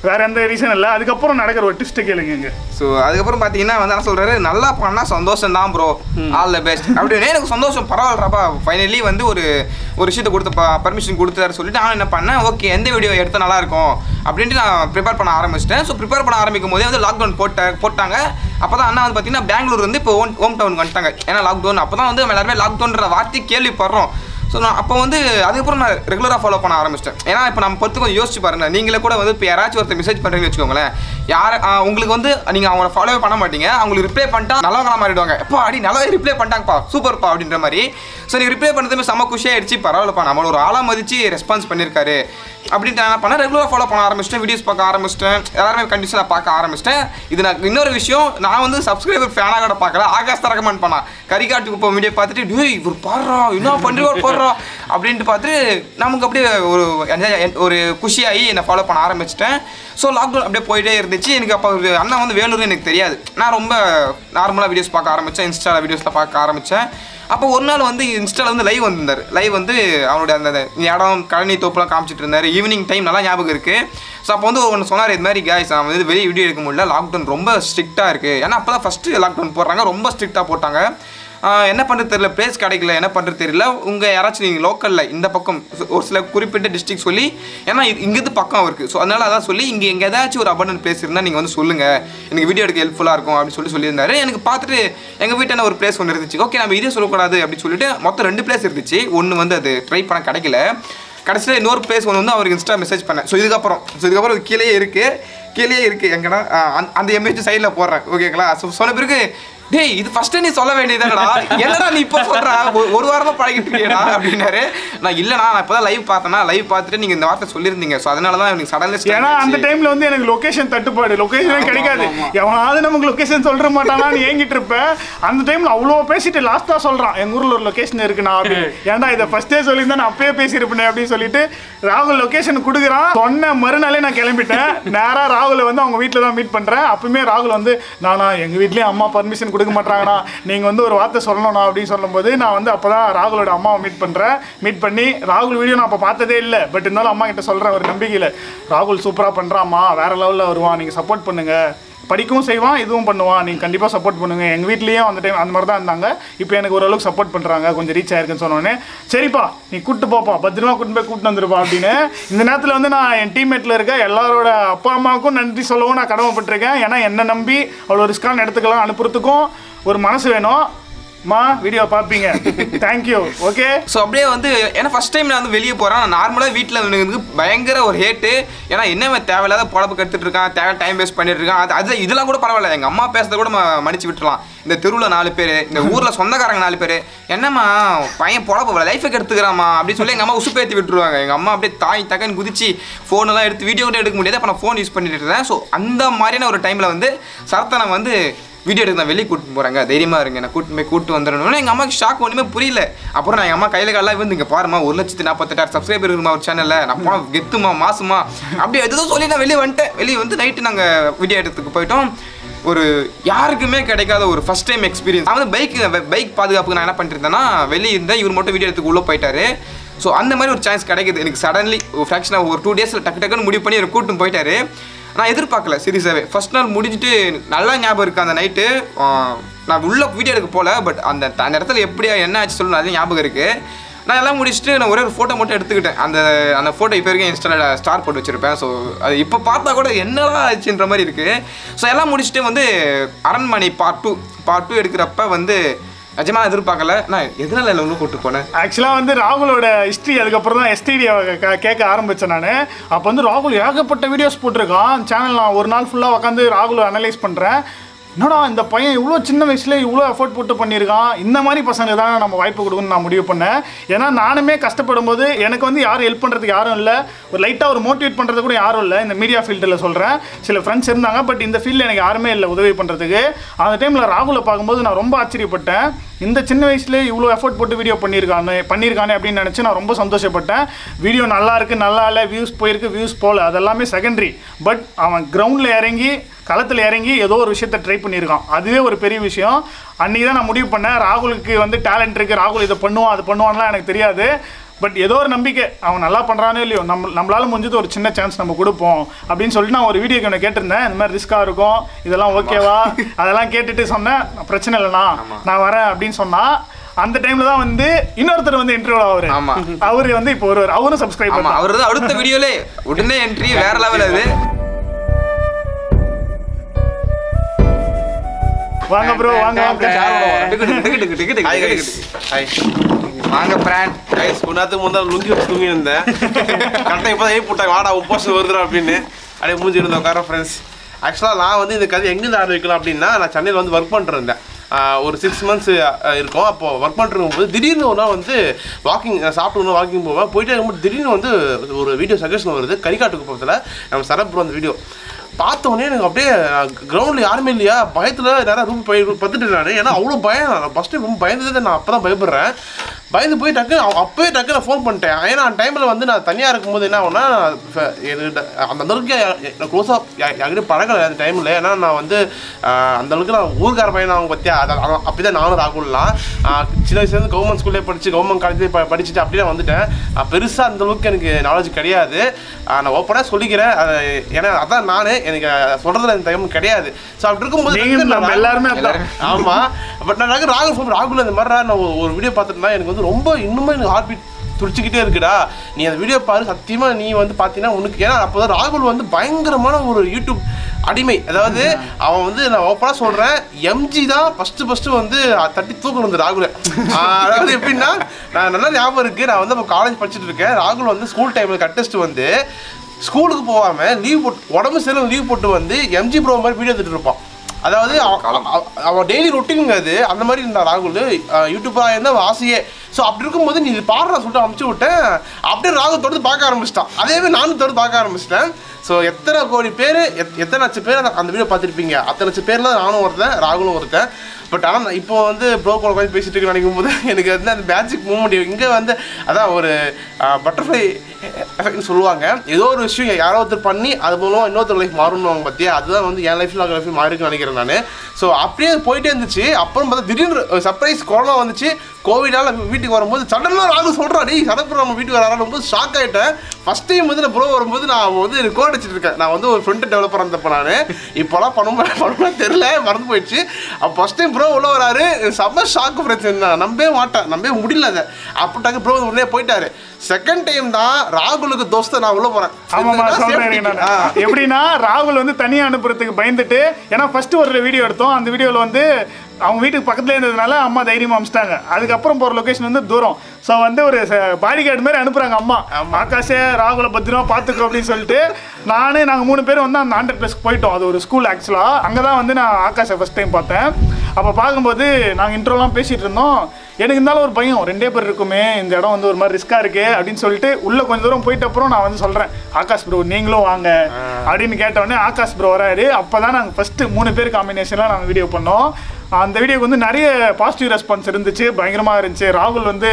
வேற எந்த ரீசன் இல்லை. அதுக்கப்புறம் நடக்கிற ஒரு ட்விஸ்ட்டு கேளுங்க ஸோ அதுக்கப்புறம் பார்த்தீங்கன்னா வந்து என்ன சொல்றாரு? நல்லா பண்ணா சந்தோஷம் தான் ப்ரோ ஆல் த பெஸ்ட் அப்படின்னு. எனக்கு சந்தோஷம் பரவாயில்லப்பா ஃபைனலி வந்து ஒரு ஒரு விஷயத்தை கொடுத்து பர்மிஷன் கொடுத்தாரு சொல்லிட்டு நான் என்ன பண்ணேன் ஓகே எந்த வீடியோ எடுத்தால் நல்லா இருக்கும் அப்படின்ட்டு நான் ப்ரிப்பேர் பண்ண ஆரம்பிச்சிட்டேன். ஸோ ப்ரிப்பேர் பண்ண ஆரம்பிக்கும் போதே வந்து லாக்டவுன் போட்ட போட்டாங்க. அப்போ தான் அண்ணா வந்து பார்த்தீங்கன்னா பெங்களூர் வந்து இப்போ ஹோம் ஹோம் டவுன் வந்துட்டாங்க. ஏன்னா லாக்டவுன் அப்போ தான் வந்து எல்லாருமே லாக்டவுன்ற வார்த்தை கேள்விப்படுறோம். ஸோ நான் அப்போ வந்து அதுக்கப்புறம் நான் ரெகுலராக ஃபாலோ பண்ண ஆரம்பிச்சிட்டேன். ஏன்னா இப்போ நம்ம பொறுத்து கொஞ்சம் யோசிச்சு பாருங்க. நீங்களே கூட வந்து இப்போ யாராச்சும் ஒருத்தர் மெசேஜ் பண்ணுறீங்கன்னு வச்சுக்கோங்களேன். யார் உங்களுக்கு வந்து நீங்கள் அவங்கள ஃபாலோவே பண்ண மாட்டீங்க. அவங்களுக்கு ரிப்ளை பண்ணிட்டா நல்லவங்களா மாறிடுவாங்க. எப்போ அடி நல்லாவே ரிப்ளை பண்ணிட்டாங்கப்பா. சூப்பர்ப்பா அப்படின்ற மாதிரி. ஸோ நீங்கள் ரிப்ளை பண்ணதுமே செம்ம குஷியாகிடுச்சு பரவாயில்லப்பா நம்மளை ஒரு ஆளாக மதிச்சு ரெஸ்பான்ஸ் பண்ணியிருக்காரு அப்படின்ட்டு நான் பண்ண ரெகுலராக ஃபாலோ பண்ண ஆரம்பிச்சிட்டேன். வீடியோஸ் பார்க்க ஆரம்பிச்சிட்டேன். எல்லாருமே கண்டிஷனாக பார்க்க ஆரம்பிச்சிட்டேன். இது நான் இன்னொரு விஷயம் நான் வந்து சப்ஸ்கிரைபர் ஃபேனாக கூட பார்க்கல. ஆகாஷ் தான் ரெக்கமெண்ட் பண்ணான் கரிகாட்டுக்கு இப்போ வீடியோ பார்த்துட்டு டேய் இவர் பாடுறோம் என்ன பண்ணுறோம் பண்ணுறோம் அப்படின்ட்டு பார்த்து நமக்கு அப்படியே ஒரு ஒரு குஷியாகி என்னை ஃபாலோ பண்ண ஆரம்பிச்சிட்டேன். ஸோ லாக்டவுன் அப்படியே போயிட்டே இருந்துச்சு. எனக்கு அப்போ ஒரு அண்ணா வந்து வேலூர்னு எனக்கு தெரியாது. நான் ரொம்ப நார்மலாக வீடியோஸ் பார்க்க ஆரம்பித்தேன் இன்ஸ்டாவில் வீடியோஸில் பார்க்க ஆரம்பித்தேன் அப்போ ஒரு நாள் வந்து இன்ஸ்டாவில் வந்து லைவ் வந்திருந்தார். லைவ் வந்து அவனுடைய அந்த இடம் கழனி தோப்புலாம் காமிச்சிட்டு இருந்தார். ஈவினிங் டைம் நல்லா ஞாபகம் இருக்குது ஸோ அப்போ வந்து ஒன்று சொன்னார் இது மாதிரி காய்ஸ் நான் வந்து வெளியே வீடியோ எடுக்க முடியல. லாக்டவுன் ரொம்ப ஸ்ட்ரிக்டாக இருக்குது ஏன்னா அப்போ தான் ஃபஸ்ட்டு லாக்டவுன் போடுறாங்க. ரொம்ப ஸ்ட்ரிக்டாக போட்டாங்க. என்ன பண்ணுறது தெரியல பிளேஸ் கிடைக்கல. என்ன பண்ணுறது தெரியல. உங்கள் யாராச்சும் நீங்கள் லோக்கலில் இந்த பக்கம் ஒரு சில குறிப்பிட்ட டிஸ்ட்ரிக்ட் சொல்லி ஏன்னா இது இங்கேருந்து பக்கம் இருக்குது ஸோ அதனால் அதான் சொல்லி இங்கே எங்கே ஏதாச்சும் ஒரு அபண்டன் பிளேஸ் இருந்தால் நீங்கள் வந்து சொல்லுங்கள் எனக்கு வீடியோ எடுக்க ஹெல்ப்ஃபுல்லாக இருக்கும் அப்படின்னு சொல்லி சொல்லியிருந்தாரு. எனக்கு பார்த்துட்டு எங்கள் வீட்டான ஒரு பிளேஸ் ஒன்று இருந்துச்சு. ஓகே நம்ம இதே சொல்லக்கூடாது அப்படின்னு சொல்லிட்டு மொத்தம் ரெண்டு பிளேஸ் இருந்துச்சு. ஒன்று வந்து அது ட்ரை பண்ண கிடைக்கல. கடைசியில் இன்னொரு பிளேஸ் ஒன்று வந்து அவருக்கு இன்ஸ்டா மெசேஜ் பண்ணேன். ஸோ இதுக்கப்புறம் ஸோ இதுக்கப்புறம் கீழே இருக்குது கீழே இருக்குது எங்கன்னா அந்த- அந்த எம்ஏஜ் சைடில் போடுறேன். ஓகேங்களா ஸோ சொன்ன பிறகு டேய் இது ஃபர்ஸ்ட் நீ சொல்ல வேண்டியதுடா என்னடா நீ இப்போ சொல்ற? ஒரு- வாரமா பழகிட்டு இருக்கியடா அப்படின்னாரு. நான் இல்லைண்ணா நான் இப்போதான் லைவ் பார்த்தேன்னா லைவ் பார்த்துட்டு நீங்க இந்த வார்த்தை சொல்லியிருந்தீங்க. ஸோ அதனால தான் எனக்கு சடன்லி ஏன்னா அந்த டைம்ல வந்து எனக்கு லொகேஷன் தட்டுப்பாடு. லொகேஷனே கிடைக்காது. எவனாவது நமக்கு லொகேஷன் சொல்ற மாட்டானான்னு ஏங்கிட்டு இருப்பேன் அந்த டைம்ல அவ்வளோ பேசிட்டு லாஸ்டா சொல்றான். எங்க ஊர்ல ஒரு லொகேஷன் இருக்குண்ணா அப்படின்னு ஏன்டா இதை ஃபர்ஸ்டே சொல்லியிருந்தா நான் அப்பயே பேசியிருப்பேனே அப்படின்னு சொல்லிட்டு ராகுல் லொகேஷன் கொடுக்குறான். சொன்ன மறுநாளே நான் கிளம்பிட்டேன். நேரா ராகுலை வந்து அவங்க வீட்டில் தான் மீட் பண்றேன். அப்பயுமே ராகுல் வந்து நானா எங்க வீட்லயும் அம்மா பர்மிஷன் கொடுக்க மாட்டாங்கண்ணா நீங்க வந்து ஒரு வார்த்தை சொல்லணும்ண்ணா அப்படின்னு சொல்லும்போது நான் வந்து அப்பதான் ராகுலோட அம்மாவை மீட் பண்றேன். மீட் பண்ணி ராகுல் வீடியோ நான் அப்போ பார்த்ததே இல்லை. பட் இருந்தாலும் அம்மா கிட்ட சொல்றேன் ஒரு நம்பிக்கையில். ராகுல் சூப்பராக பண்ணுறாம்மா வேற லெவலில் வருவான். நீங்கள் சப்போர்ட் பண்ணுங்க. படிக்கவும் செய்வான் இதுவும் பண்ணுவான். நீங்கள் கண்டிப்பாக சப்போர்ட் பண்ணுங்கள் எங்கள் வீட்லேயும் அந்த டைம் அந்த மாதிரி தான் இருந்தாங்க. இப்போ எனக்கு ஓரளவுக்கு சப்போர்ட் பண்ணுறாங்க கொஞ்சம் ரீச் ஆயிருக்குன்னு சொன்னோடனே சரிப்பா நீ கூப்பிட்டு போப்பா. பத்திரமா கூட்டு போய் கூப்பிட்டு வந்துருப்பா அப்படின்னு. இந்த நேரத்தில் வந்து நான் என் டீம்மேட்டில் இருக்க எல்லாரோட அப்பா அம்மாவுக்கும் நன்றி சொல்லவும் நான் கடமைப்பட்டிருக்கேன். ஏன்னா என்னை நம்பி அவ்வளோ ரிஸ்கான இடத்துக்கெல்லாம் அனுப்புறதுக்கும் ஒரு மனசு வேணும். மா வீடியோ பார்ப்பீங்க. தேங்க்யூ ஓகே ஸோ அப்படியே வந்து ஏன்னா ஃபர்ஸ்ட் டைம் நான் வந்து வெளியே போகிறேன் நான் நார்மலாக வீட்டில் வந்து பயங்கர ஒரு ஹேட்டு ஏன்னா என்ன தேவையில்லாத பொழப்பு கற்றுட்டு இருக்கான். தேவை டைம் வேஸ்ட் பண்ணிட்டு இருக்கான். அது அது இதெல்லாம் கூட பரவாயில்ல. எங்கள் அம்மா பேசுறத கூட மன்னிச்சு விட்டுலாம் இந்த தெருவில் நாலு பேர் இந்த ஊரில் சொந்தக்காரங்க நாலு பேர். என்னம்மா பையன் பொழப்பு லைஃபை எடுத்துக்கிறாமா அப்படின்னு சொல்லி எங்கள் அம்மா உசுப்பேற்றி விட்டுருவாங்க. எங்கள் அம்மா அப்படியே தாய் தக்கன்னு குதிச்சு ஃபோனெல்லாம் எடுத்து வீடியோ கூட எடுக்க முடியாது. அப்போ நான் ஃபோன் யூஸ் பண்ணிட்டு இருந்தேன். ஸோ அந்த மாதிரியான ஒரு டைமில் வந்து சரத்தனை வந்து வீடியோ எடுத்து நான் வெளியே கூட்டிட்டு போகிறாங்க தைரியமாக இருங்க. நான் கூட்டு போய் கூட்டு வந்துடணும்னு எங்கள் அம்மாவுக்கு ஷாக் ஒன்றுமே புரியல. அப்புறம் நான் எங்கள் அம்மா கையில் காலில் வந்து இங்கே பாருமா ஒரு லட்சத்தி நாற்பத்தெட்டாயிரம் சப்ஸ்கிரைபர் இருக்குமா ஒரு சேனலில் நான் போனால் கெத்துமா மாசுமா அப்படி எதுவும் சொல்லி நான் வெளியே வந்துட்டேன். வெளியே வந்து நைட்டு நாங்கள் வீடியோ எடுத்துக்கு போயிட்டோம். ஒரு யாருக்குமே கிடைக்காத ஒரு ஃபஸ்ட் டைம் எக்ஸ்பீரியன்ஸ் நான் வந்து பைக் பைக் பாதுகாப்புக்கு நான் என்ன பண்ணிருந்தேன்னா வெளியே இருந்தேன். இவர் மட்டும் வீடியோ எடுத்துக்கு உள்ளே போயிட்டாரு. ஸோ அந்த மாதிரி ஒரு சான்ஸ் கிடைக்குது. எனக்கு சடன்லி ஒரு ஃப்ராக்ஷனாக ஒரு டூ டேஸில் டக்கு டக்குன்னு முடிவு பண்ணி ஒரு கூட்டும் போயிட்டாரு. நான் எதிர்பார்க்கல சீரியஸாகவே ஃபர்ஸ்ட் நாள் முடிஞ்சுட்டு நல்லா ஞாபகம் இருக்குது அந்த நைட்டு நான் உள்ள வீடியோ எடுக்க போகல பட் அந்த அந்த இடத்துல எப்படியா என்ன ஆச்சு சொல்லணும் அதே ஞாபகம் இருக்குது நான் எல்லாம் முடிச்சுட்டு நான் ஒரே ஒரு ஃபோட்டோ மட்டும் எடுத்துக்கிட்டேன். அந்த அந்த ஃபோட்டோ இப்போ வரைக்கும் இன்ஸ்டாவில் ஸ்டார் போட்டு வச்சுருப்பேன். ஸோ அது இப்போ பார்த்தா கூட என்னதான் ஆச்சுன்ற மாதிரி இருக்குது ஸோ எல்லாம் முடிச்சுட்டு வந்து அரண்மனை பார்ட் டூ பார்ட் டூ எடுக்கிறப்ப வந்து நிஜமா எதிர்பார்க்கல. நான் எதனால இல்லை கூட்டு கூப்பிட்டு போனேன் ஆக்சுவலாக வந்து ராகுலோட ஹிஸ்ட்ரி அதுக்கப்புறம் தான் எஸ்டிடியை கேட்க ஆரம்பித்தேன் நான். அப்போ வந்து ராகுல் ஏகப்பட்ட வீடியோஸ் போட்டிருக்கான். சேனல் நான் ஒரு நாள் ஃபுல்லாக உட்காந்து ராகுலை அனலைஸ் பண்ணுறேன் என்னடா இந்த பையன் இவ்வளோ சின்ன வயசுல இவ்வளோ எஃபோர்ட் போட்டு பண்ணியிருக்கான். இந்த மாதிரி பசங்க தான் நம்ம வாய்ப்பு கொடுக்கணும்னு நான் முடிவு பண்ணேன். ஏன்னா நானுமே கஷ்டப்படும் போது எனக்கு வந்து யாரும் ஹெல்ப் பண்ணுறதுக்கு யாரும் இல்லை. ஒரு லைட்டாக ஒரு மோட்டிவேட் பண்ணுறது கூட யாரும் இல்லை. இந்த மீடியா ஃபீல்டில் சொல்கிறேன் சில ஃப்ரெண்ட்ஸ் இருந்தாங்க பட் இந்த ஃபீல்டில் எனக்கு யாருமே இல்லை உதவி பண்ணுறதுக்கு அந்த டைமில் ராகுலை பார்க்கும்போது நான் ரொம்ப ஆச்சரியப்பட்டேன். இந்த சின்ன வயசுலேயே இவ்வளோ எஃபோர்ட் போட்டு வீடியோ பண்ணியிருக்கானே பண்ணியிருக்கானே அப்படின்னு நினச்சி நான் ரொம்ப சந்தோஷப்பட்டேன். வீடியோ நல்லா இருக்குது நல்லா இல்லை வியூஸ் போயிருக்கு வியூஸ் போகல அதெல்லாமே செகண்டரி பட் அவன் கிரவுண்டில் இறங்கி களத்தில் இறங்கி ஏதோ ஒரு விஷயத்தை ட்ரை பண்ணியிருக்கான். அதுவே ஒரு பெரிய விஷயம். அன்றைக்கி தான் நான் முடிவு பண்ணேன். ராகுலுக்கு வந்து டேலண்ட் இருக்குது ராகுல் இதை பண்ணுவான் அது பண்ணுவான்லாம் எனக்கு தெரியாது. பட் ஏதோ ஒரு நம்பிக்கை. அவன் நல்லா பண்ணுறானோ இல்லையோ நம்ம நம்மளால முடிஞ்சது ஒரு சின்ன சான்ஸ் நம்ம கொடுப்போம். அப்படின்னு சொல்லிட்டு நான் ஒரு வீடியோக்கு ஒன்று கேட்டிருந்தேன். இந்த மாதிரி ரிஸ்க்காக இருக்கும். இதெல்லாம் ஓகேவா அதெல்லாம் கேட்டுட்டு சொன்னேன். பிரச்சனை இல்லைண்ணா. நான் வரேன் அப்படின்னு சொன்னா அந்த டைம்ல தான் வந்து இன்னொருத்தர் வந்து இன்டர்வியூ ஆவாரு. ஆமா. அவரு வந்து இப்போ ஒரு அவரும் சப்ஸ்கிரைப் பண்ணார் அவர் அடுத்த வீடியோலே உடனே என்ட்ரி வேற லெவல் அது. வாங்க ப்ரோ வாங்க வாங்க. பிராண்ட் கைஸ் முன்னாத்துக்கு முந்தா லுங்கி வச்சு தூங்கி இருந்தேன் கரெக்டாக இப்போ தான் போட்டாங்க வாடா உன் போஸ்ட் வருதுடா அப்படின்னு. அப்படியே மூஞ்சி இருந்தோம் உட்கார ஃப்ரெண்ட்ஸ் ஆக்சுவலாக நான் வந்து இந்த கதை எங்கேருந்து ஆரம்பிக்கலாம் அப்படின்னா நான் சென்னையில் வந்து ஒர்க் இருந்தேன் ஆஹ் ஒரு சிக்ஸ் மந்த்ஸ் இருக்கும். அப்போது ஒர்க் பண்ணிட்டு இருக்கும்போது திடீர்னு நாள் வந்து வாக்கிங் சாப்பிட்டு வாக்கிங் போவேன். போயிட்டே இருக்கும்போது திடீர்னு வந்து ஒரு வீடியோ சஜஷன் வருது. கரிகாட்டுக்கு பக்கத்தில் நம்ம சரப்புறம் அந்த வீடியோ பார்த்த உடனே எனக்கு அப்படியே கிரவுண்டில் யாருமே இல்லையா? பயத்தில் நேரம் ரூம் போய் பத்துட்டு நான். ஏன்னா அவ்வளோ பயம். நான் ஃபஸ்ட்டு ரொம்ப பயந்தது நான் அப்போ தான் பயப்படுறேன். பயந்து போய் டக்கு அப்போயே டக்கு நான் ஃபோன் பண்ணிட்டேன். ஏன்னா அந்த டைமில் வந்து நான் தனியாக இருக்கும்போது என்ன ஆகும்னா அந்த அளவுக்கு க்ளோஸாக யார்கிட்ட பழகலை அந்த டைமில் ஏன்னா நான் வந்து ஆஹ், அந்த அளவுக்கு நான் ஊருக்கார பையன் அவங்க பற்றியா அப்படி தான் நானும் ராகுல்லாம் சின்ன வயசுலேருந்து கவர்மெண்ட் ஸ்கூல்லே படித்து கவர்மெண்ட் காலேஜ்லேயே ப படிச்சுட்டு அப்படியே நான் வந்துட்டேன். பெருசாக அந்த அளவுக்கு எனக்கு நாலேஜ் கிடையாது. நான் ஓப்பனாக சொல்லிக்கிறேன். அது ஏன்னா அதான் நான் எனக்கு சொல்கிறதுல இந்த டைம் கிடையாது. ஸோ அப்படி இருக்கும்போது எல்லாருமே அதான். ஆமா. பட் நான் ராகுல் ராகுல் சொல்றேன் ராகுல் இந்த மாதிரி நான் ஒரு- ஒரு வீடியோ பார்த்துட்டுனா எனக்கு வந்து ரொம்ப இன்னுமே எனக்கு ஹார்ட் பீட் துடிச்சுக்கிட்டே இருக்குடா. நீ அந்த வீடியோ பாரு சத்தியமாக நீ வந்து பார்த்தீங்கன்னா உனக்கு ஏன்னா அப்போ தான் ராகுல் வந்து பயங்கரமான ஒரு யூடியூப் அடிமை. அதாவது அவன் வந்து நான் ஓப்பனாக சொல்கிறேன் எம்ஜி தான் ஃபஸ்ட்டு ஃபஸ்ட்டு வந்து தட்டி தூக்கணும் வந்து ராகுல. அதாவது எப்படின்னா நான் நல்லா ஞாபகம் இருக்குது நான் வந்து அப்போ காலேஜ் படிச்சுட்டு இருக்கேன். ராகுல் வந்து ஸ்கூல் டைமில் கட்டஸ்ட் வந்து ஸ்கூலுக்கு போகாமல் லீவ் போட்டு உடம்பு சரியில்லை லீவ் போட்டு வந்து எம்ஜி ப்ரோ மாதிரி வீடியோ எடுத்துகிட்டு இருப்பான். அதாவது அவ- அவ- அவன் டெய்லி ரொட்டீனுங்க அது அந்த மாதிரி இருந்தா ராகுல். யூடியூபராக இருந்தால் ஆசையே. ஸோ அப்படி இருக்கும்போது நீ பாடுறா சொல்லிட்டு அமுச்சு விட்டேன். அப்படியே ராகுல் தொடர்ந்து பார்க்க ஆரம்பிச்சிட்டான். அதே மாதிரி நானும் தொடர்ந்து பார்க்க ஆரம்பிச்சிட்டேன். ஸோ எத்தனை கோடி பேர் எத்தனை லட்சம் பேர் அந்த- அந்த வீடியோ பார்த்துருப்பீங்க? அத்தனை லட்சம் பேர்ல நானும் ஒருத்தன் ராகுலும் ஒருத்தன். பட் ஆனால் இப்போ வந்து ப்ரோ கூட உட்காந்து பேசிட்டு இருக்கு நினைக்கும் போது எனக்கு வந்து அந்த மேஜிக் மூமெண்ட் இங்கே வந்து அதான் ஒரு பட்டர்ஃப்ளை எஃபெக்ட்னு சொல்லுவாங்க. ஏதோ ஒரு விஷயம் யாரோ ஒருத்தர் பண்ணி அது மூலம் இன்னொருத்தர் லைஃப் மாறணுவாங்க பார்த்தியா அதுதான் வந்து என் லைஃப்பில் அவங்க லைஃப் மாறிருக்குன்னு நினைக்கிறேன் நான். ஸோ அப்படியே போயிட்டே இருந்துச்சு. அப்புறம் பார்த்தா திடீர்னு சர்ப்ரைஸ் கொரோனா வந்துச்சு. கோவிடால் வீட்டுக்கு வரும்போது சடனாக ராகு சொல்கிறா டேய் சடப்பு நம்ம வீட்டுக்கு வராலும் போது ஷாக் ஆகிட்டேன் ஃபஸ்ட் டைம் வந்து நான் ப்ரோ வரும்போது நான் வந்து கோட் அடிச்சிட்டு இருக்கேன். நான் வந்து ஒரு ஃப்ரண்ட் டெவலப்பர் இருந்தப்போ நான். இப்போலாம் பண்ணுமா பணம்லாம் தெரில மறந்து போயிடுச்சு. அப்போ ஃபஸ்ட் டைம் ப்ரோ உள்ள வராரு. செம்ம ஷாக்கு பிரச்சனை. தான் நம்பவே மாட்டேன். நம்பவே முடியல அதை. அப்பட்டாக்க ப்ரோ உடனே போயிட்டாரு. செகண்ட் டைம் தான் ராகுலுக்கு தோஸ்தை நான் உள்ள போறேன். ஆமாமா சொல்றேன். எப்படின்னா ராகுல் வந்து தனியா அனுப்புறதுக்கு பயந்துட்டு ஏன்னா ஃபர்ஸ்ட் ஒரு வீடியோ எடுத்தோம். அந்த வீடியோவில் வந்து அவங்க வீட்டுக்கு பக்கத்துல இருந்ததுனால அம்மா தைரியமா அமிச்சிட்டாங்க. அதுக்கப்புறம் போற லொகேஷன் வந்து தூரம். ஸோ வந்து ஒரு பாடி கார்டு மாதிரி அனுப்புறாங்க அம்மா. ஆகாஷே ராகுல பத்திரமா பார்த்துக்கோ அப்படின்னு சொல்லிட்டு நானே நாங்கள் மூணு பேரும் வந்து அந்த ஹண்ட்ரட் ப்ளஸ்க்கு போயிட்டோம். அது ஒரு ஸ்கூல் ஆக்சுவலாக அங்கே தான் வந்து நான் ஆகாஷை ஃபர்ஸ்ட் டைம் பார்த்தேன். அப்போ பார்க்கும்போது நாங்கள் இன்ட்ரோலாம் பேசிகிட்டு இருந்தோம். எனக்கு இருந்தாலும் ஒரு பயம். ரெண்டே பேர் இருக்குமே இந்த இடம் வந்து ஒரு மாதிரி ரிஸ்க்காக இருக்கு அப்படின்னு சொல்லிட்டு உள்ள கொஞ்சம் தூரம் போயிட்ட அப்புறம் நான் வந்து சொல்கிறேன் ஆகாஷ் ப்ரோ நீங்களும் வாங்க. அப்படின்னு கேட்ட உடனே ஆகாஷ் ப்ரோ வராரு. அப்போ தான் நாங்கள் ஃபஸ்ட்டு மூணு பேர் காம்பினேஷனில் நாங்கள் வீடியோ பண்ணோம். அந்த வீடியோக்கு வந்து நிறைய பாசிட்டிவ் ரெஸ்பான்ஸ் இருந்துச்சு பயங்கரமாக இருந்துச்சு. ராகுல் வந்து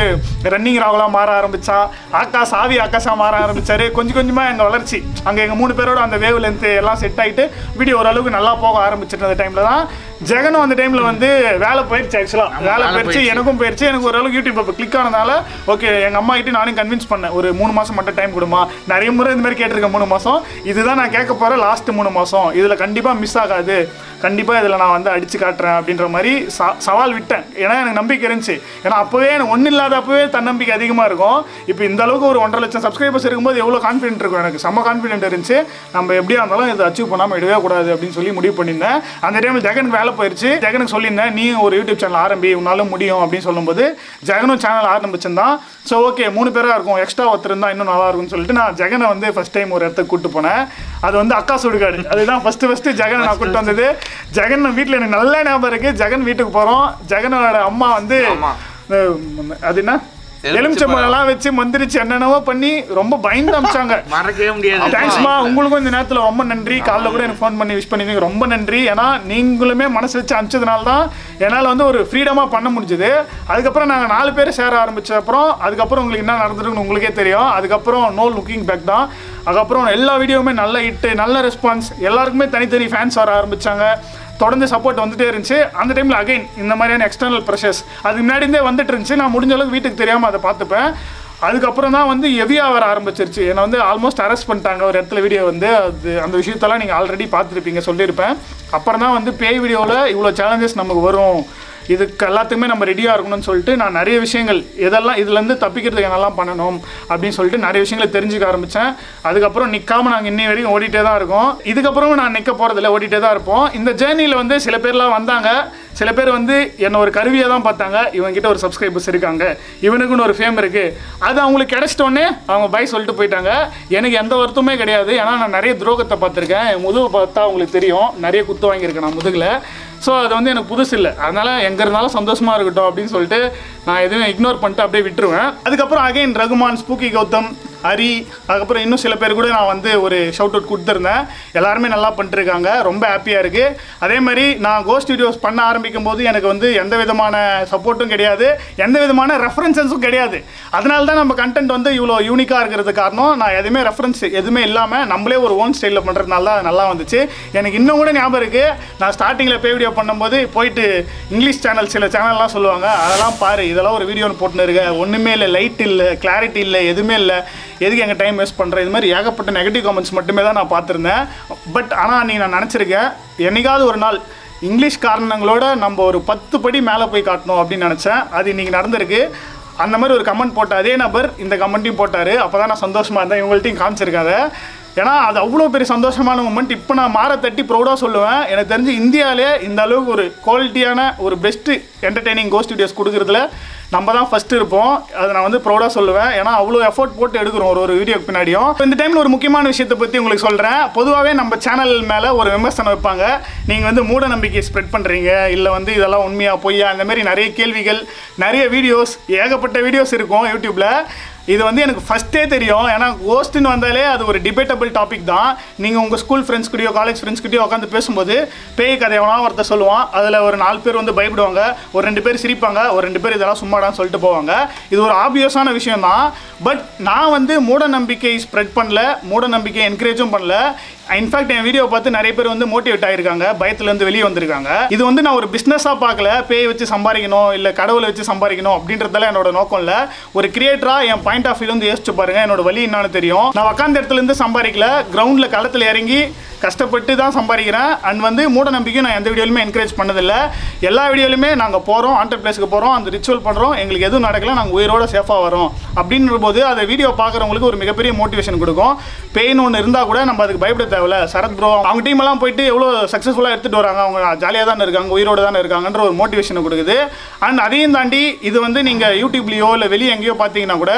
ரன்னிங் ராகுலாக மாற ஆரம்பிச்சா ஆகாஷ் ஆவி ஆகாஷாக மாற ஆரம்பிச்சாரு. கொஞ்சம் கொஞ்சமாக எங்கள் வளர்ச்சி அங்கே எங்கள் மூணு பேரோட அந்த வேவ் லென்த் எல்லாம் செட் ஆகிட்டு வீடியோ ஓரளவுக்கு நல்லா போக ஆரம்பிச்சிட்டு அந்த டைமில் தான் ஜெகனும் அந்த டைமில் வந்து வேலை போயிடுச்சு ஆக்சுவலாக வேலை போயிடுச்சு. எனக்கும் போயிடுச்சு எனக்கு ஓரளவுக்கு யூடியூப் இப்போ கிளிக் ஆனதால ஓகே எங்கள் அம்மா கிட்ட நானும் கன்வின்ஸ் பண்ணேன். ஒரு மூணு மாதம் மட்டும் டைம் கொடுமா. நிறைய முறை இந்த மாதிரி கேட்டிருக்கேன் மூணு மாதம் இதுதான் நான் கேட்க போகிற லாஸ்ட் மூணு மாதம் இதில் கண்டிப்பாக மிஸ் ஆகாது. கண்டிப்பாக இதில் நான் வந்து அடிச்சு காட்டுறேன் அப்படின்ற மாதிரி ச சவால் விட்டேன். ஏன்னா எனக்கு நம்பிக்கை இருந்துச்சு. ஏன்னா அப்போவே எனக்கு ஒன்றும் இல்லாத அப்போவே தன்னம்பிக்கை அதிகமாக இருக்கும். இப்போ இந்த அளவுக்கு ஒரு ஒன்றரை லட்சம் சப்ஸ்கிரைபர்ஸ் இருக்கும்போது எவ்வளோ கான்ஃபிடென்ட் இருக்கும் எனக்கு? செம்ம கான்ஃபிடென்ட் இருந்துச்சு. நம்ம எப்படியா இருந்தாலும் இதை அச்சீவ் பண்ணாமல் விடவே கூடாது அப்படின்னு சொல்லி முடிவு பண்ணியிருந்தேன். அந்த டைமில் ஜெகனுக்கு வேலை போயிடுச்சு ஜெகனுக்கு சொல்லியிருந்தேன் நீ ஒரு யூடியூப் சேனல் ஆரம்பி உன்னால முடியும் அப்படின்னு சொல்லும்போது ஜெகனும் சேனல் ஆரம்பிச்சிருந்தான். ஸோ ஓகே மூணு பேராக இருக்கும். எக்ஸ்ட்ரா ஒருத்தர் இருந்தால் இன்னும் நல்லா இருக்கும்னு சொல்லிட்டு நான் ஜெகனை வந்து ஃபஸ்ட் டைம் ஒரு இடத்துக்கு கூட்டு போனேன். அது வந்து அக்கா சுடுகாடு. அதுதான் ஃபஸ்ட்டு ஃபஸ்ட்டு ஜெகனை நான் கூட்டு வந்தது. ஜெகன் வீட்டில் எனக்கு நல்ல ஞாபகம் இருக்குது ஜெகன் வீட்டுக்கு போகிறோம் ஜெகனோட அம்மா வந்து அது என்ன? எலுமிச்சம்பழம்லாம் வச்சு மந்திரிச்சு என்னென்னவோ பண்ணி ரொம்ப பயந்து அமிச்சாங்க. மறக்கவே முடியாது. தேங்க்ஸ்மா உங்களுக்கும் இந்த நேரத்தில் ரொம்ப நன்றி. காலைல கூட எனக்கு ஃபோன் பண்ணி விஷ் பண்ணிருந்தீங்க. ரொம்ப நன்றி. ஏன்னா நீங்களுமே மனசு வச்சு அனுப்பிச்சதுனால தான் என்னால் வந்து ஒரு ஃப்ரீடமாக பண்ண முடிஞ்சுது. அதுக்கப்புறம் நாங்கள் நாலு பேர் சேர ஆரம்பிச்ச அப்புறம் அதுக்கப்புறம் உங்களுக்கு என்ன நடந்திருக்குன்னு உங்களுக்கே தெரியும். அதுக்கப்புறம் நோ லுக்கிங் பேக் தான். அதுக்கப்புறம் எல்லா வீடியோவுமே நல்ல ஹிட்டு நல்ல ரெஸ்பான்ஸ் எல்லாருக்குமே தனித்தனி ஃபேன்ஸ் வர ஆரம்பிச்சாங்க. தொடர்ந்து சப்போர்ட் வந்துட்டே இருந்துச்சு. அந்த டைமில் அகைன் இந்த மாதிரியான எக்ஸ்டர்னல் ப்ரெஷர்ஸ் அதுக்கு முன்னாடி இருந்தே வந்துட்டு இருந்துச்சு. நான் முடிஞ்ச அளவுக்கு வீட்டுக்கு தெரியாமல் அதை பார்த்துப்பேன். அதுக்கப்புறம் தான் வந்து ஹெவியாக வர ஆரம்பிச்சிருச்சு. என்னை வந்து ஆல்மோஸ்ட் அரெஸ்ட் பண்ணிட்டாங்க. ஒரு இடத்துல வீடியோ வந்து அது அந்த விஷயத்தெல்லாம் நீங்கள் ஆல்ரெடி பார்த்துருப்பீங்க சொல்லியிருப்பேன். அப்புறம் தான் வந்து பேய் வீடியோவில் இவ்வளோ சேலஞ்சஸ் நமக்கு வரும். இதுக்கு எல்லாத்துக்குமே நம்ம ரெடியாக இருக்கணும்னு சொல்லிட்டு நான் நிறைய விஷயங்கள் எதெல்லாம் இதுலேருந்து தப்பிக்கிறதுக்கு என்னெல்லாம் பண்ணணும் அப்படின்னு சொல்லிட்டு நிறைய விஷயங்களை தெரிஞ்சுக்க ஆரம்பித்தேன் அதுக்கப்புறம் நிற்காம நாங்கள் இன்னி வரைக்கும் ஓடிட்டே தான் இருக்கோம். இதுக்கப்புறம் நான் நிற்க போகிறதில்ல ஓடிட்டே தான் இருப்போம். இந்த ஜேர்னியில் வந்து சில பேர்லாம் வந்தாங்க. சில பேர் வந்து என்னை ஒரு கருவியாக தான் பார்த்தாங்க. இவங்ககிட்ட ஒரு சப்ஸ்கிரைபர்ஸ் இருக்காங்க. இவனுக்குன்னு ஒரு ஃபேம் இருக்குது அது அவங்களுக்கு கிடைச்சிட்டோன்னே அவங்க பை சொல்லிட்டு போயிட்டாங்க. எனக்கு எந்த வருத்தமே கிடையாது. ஏன்னா நான் நிறைய துரோகத்தை பார்த்துருக்கேன். என் முதுகு பார்த்தா அவங்களுக்கு தெரியும். நிறைய குத்து வாங்கியிருக்கேன் நான் முதுகில். ஸோ அது வந்து எனக்கு புதுசு இல்லை. அதனால் எங்கே இருந்தாலும் சந்தோஷமாக இருக்கட்டும் அப்படின்னு சொல்லிட்டு நான் எதுவும் இக்னோர் பண்ணிட்டு அப்படியே விட்டுருவேன். அதுக்கப்புறம் அகைன் ரகுமான் ஸ்பூக்கி கௌதம் ஹரி அதுக்கப்புறம் இன்னும் சில பேர் கூட நான் வந்து ஒரு ஷவுட் அவுட் கொடுத்துருந்தேன். எல்லாருமே நல்லா பண்ணிட்டுருக்காங்க ரொம்ப ஹாப்பியாக இருக்குது அதே மாதிரி நான் கோஸ்ட் வீடியோஸ் பண்ண ஆரம்பி ஆரம்பிக்கும் போது எனக்கு வந்து எந்த விதமான சப்போர்ட்டும் கிடையாது எந்த விதமான ரெஃபரன்சஸும் கிடையாது. அதனால தான் நம்ம கண்டென்ட் வந்து இவ்வளோ யூனிக்காக இருக்கிறது காரணம். நான் எதுவுமே ரெஃபரன்ஸ் எதுவுமே இல்லாமல் நம்மளே ஒரு ஓன் ஸ்டைலில் பண்ணுறதுனால தான் நல்லா வந்துச்சு. எனக்கு இன்னும் கூட ஞாபகம் இருக்குது நான் ஸ்டார்டிங்கில் பே வீடியோ பண்ணும்போது போயிட்டு இங்கிலீஷ் சேனல் சில சேனல்லாம் சொல்லுவாங்க. அதெல்லாம் பாரு இதெல்லாம் ஒரு வீடியோன்னு போட்டுன்னு இருக்க. ஒன்றுமே இல்லை லைட் இல்லை கிளாரிட்டி இல்லை எதுவுமே இல்லை. எதுக்கு எங்கள் டைம் வேஸ்ட் பண்ணுற இது மாதிரி ஏகப்பட்ட நெகட்டிவ் காமெண்ட்ஸ் மட்டுமே தான் நான் பார்த்துருந்தேன். பட் ஆனால் நீ நான் நினச்சிருக்கேன் என்னைக்காவது ஒரு நாள் இங்கிலீஷ் காரணங்களோட நம்ம ஒரு பத்து படி மேலே போய் காட்டணும் அப்படின்னு நினச்சேன். அது இன்றைக்கி நடந்திருக்கு. அந்த மாதிரி ஒரு கமெண்ட் போட்ட அதே நபர் இந்த கமெண்ட்டையும் போட்டார். அப்போ தான் நான் சந்தோஷமாக இருந்தேன். இவங்கள்ட்டையும் காமிச்சிருக்காங்க ஏன்னா அது அவ்வளோ பெரிய சந்தோஷமான மூமெண்ட் இப்போ நான் மாற தட்டி ப்ரௌடாக சொல்லுவேன். எனக்கு தெரிஞ்சு இந்தியாவிலே இந்த அளவுக்கு ஒரு குவாலிட்டியான ஒரு பெஸ்ட்டு என்டர்டெய்னிங் கோஸ்ட் வீடியோஸ் கொடுக்குறதுல நம்ம தான் ஃபஸ்ட்டு இருப்போம். அதை நான் வந்து ப்ரௌடாக சொல்லுவேன். ஏன்னா அவ்வளோ எஃபோர்ட் போட்டு எடுக்கிறோம் ஒரு ஒரு வீடியோக்கு பின்னாடியும். இந்த டைமில் ஒரு முக்கியமான விஷயத்தை பற்றி உங்களுக்கு சொல்கிறேன் பொதுவாகவே நம்ம சேனல் மேலே ஒரு விமர்சனம் வைப்பாங்க. நீங்கள் வந்து மூட நம்பிக்கை ஸ்ப்ரெட் பண்ணுறீங்க இல்லை வந்து இதெல்லாம் உண்மையாக பொய்யா இந்த மாதிரி நிறைய கேள்விகள் நிறைய வீடியோஸ் ஏகப்பட்ட வீடியோஸ் இருக்கும் யூடியூப்பில் இது வந்து எனக்கு ஃபஸ்ட்டே தெரியும். ஏன்னா கோஸ்ட்னு வந்தாலே அது ஒரு டிபேட்டபிள் டாபிக் தான். நீங்கள் உங்கள் ஸ்கூல் ஃப்ரெண்ட்ஸ் கிட்டயோ காலேஜ் ஃப்ரெண்ட்ஸ் கிட்டயோ உட்காந்து பேசும்போது பேய் கதை எவனா ஒருத்தர் சொல்லுவான் அதில் ஒரு நாலு பேர் வந்து பயப்படுவாங்க ஒரு ரெண்டு பேர் சிரிப்பாங்க ஒரு ரெண்டு பேர் இதெல்லாம் சும்மாடான்னு சொல்லிட்டு போவாங்க. இது ஒரு ஆப்வியஸான விஷயம் தான் பட் நான் வந்து மூட நம்பிக்கை ஸ்ப்ரெட் பண்ணல மூட நம்பிக்கை என்கரேஜும் பண்ணல. இன்ஃபேக்ட் என் வீடியோ பார்த்து நிறைய பேர் வந்து மோட்டிவேட் ஆயிருக்காங்க. பயத்துலேருந்து வெளியே வந்திருக்காங்க. இது வந்து நான் ஒரு பிஸ்னஸாக பார்க்கல. பேய் வச்சு சம்பாதிக்கணும் இல்லை கடவுளை வச்சு சம்பாதிக்கணும் அப்படின்றதெல்லாம் என்னோட நோக்கம் இல்லை. ஒரு கிரியேட்டராக என் பாயிண்ட் ஆஃப் வியூ வந்து யோசிச்சு பாருங்க. என்னோட வழி என்னன்னு தெரியும். நான் உட்காந்த இடத்துல இருந்து சம்பாதிக்கல. கிரவுண்டில் களத்தில் இறங்கி கஷ்டப்பட்டு தான் சம்பாதிக்கிறேன். அண்ட் வந்து மூட நம்பிக்கையும் நான் எந்த வீடியோலுமே என்கரேஜ் பண்ணதில்லை. எல்லா வீடியோலுமே நாங்கள் போகிறோம் ஆண்டர் பிளேஸ்க்கு போகிறோம் அந்த ரிச்சுவல் பண்ணுறோம் எங்களுக்கு எதுவும் நடக்கல நாங்கள் உயிரோட சேஃபாக வரோம். அப்படின்ற போது அதை வீடியோ பார்க்குறவங்களுக்கு ஒரு மிகப்பெரிய மோட்டிவேஷன் கொடுக்கும். பெயின் ஒன்று இருந்தால் கூட நம்ம அதுக்கு பயப்பட தேவையில்ல. சரத் ப்ரோ அவங்க டீம் எல்லாம் போயிட்டு எவ்வளோ சக்ஸஸ்ஃபுல்லாக எடுத்துகிட்டு வராங்க அவங்க ஜாலியாக தானே இருக்காங்க உயிரோடு தானே இருக்காங்கன்ற ஒரு மோட்டிவேஷனை கொடுக்குது. அண்ட் அதையும் தாண்டி இது வந்து நீங்கள் யூடியூப்லேயோ இல்லை வெளியே எங்கேயோ பார்த்தீங்கன்னா கூட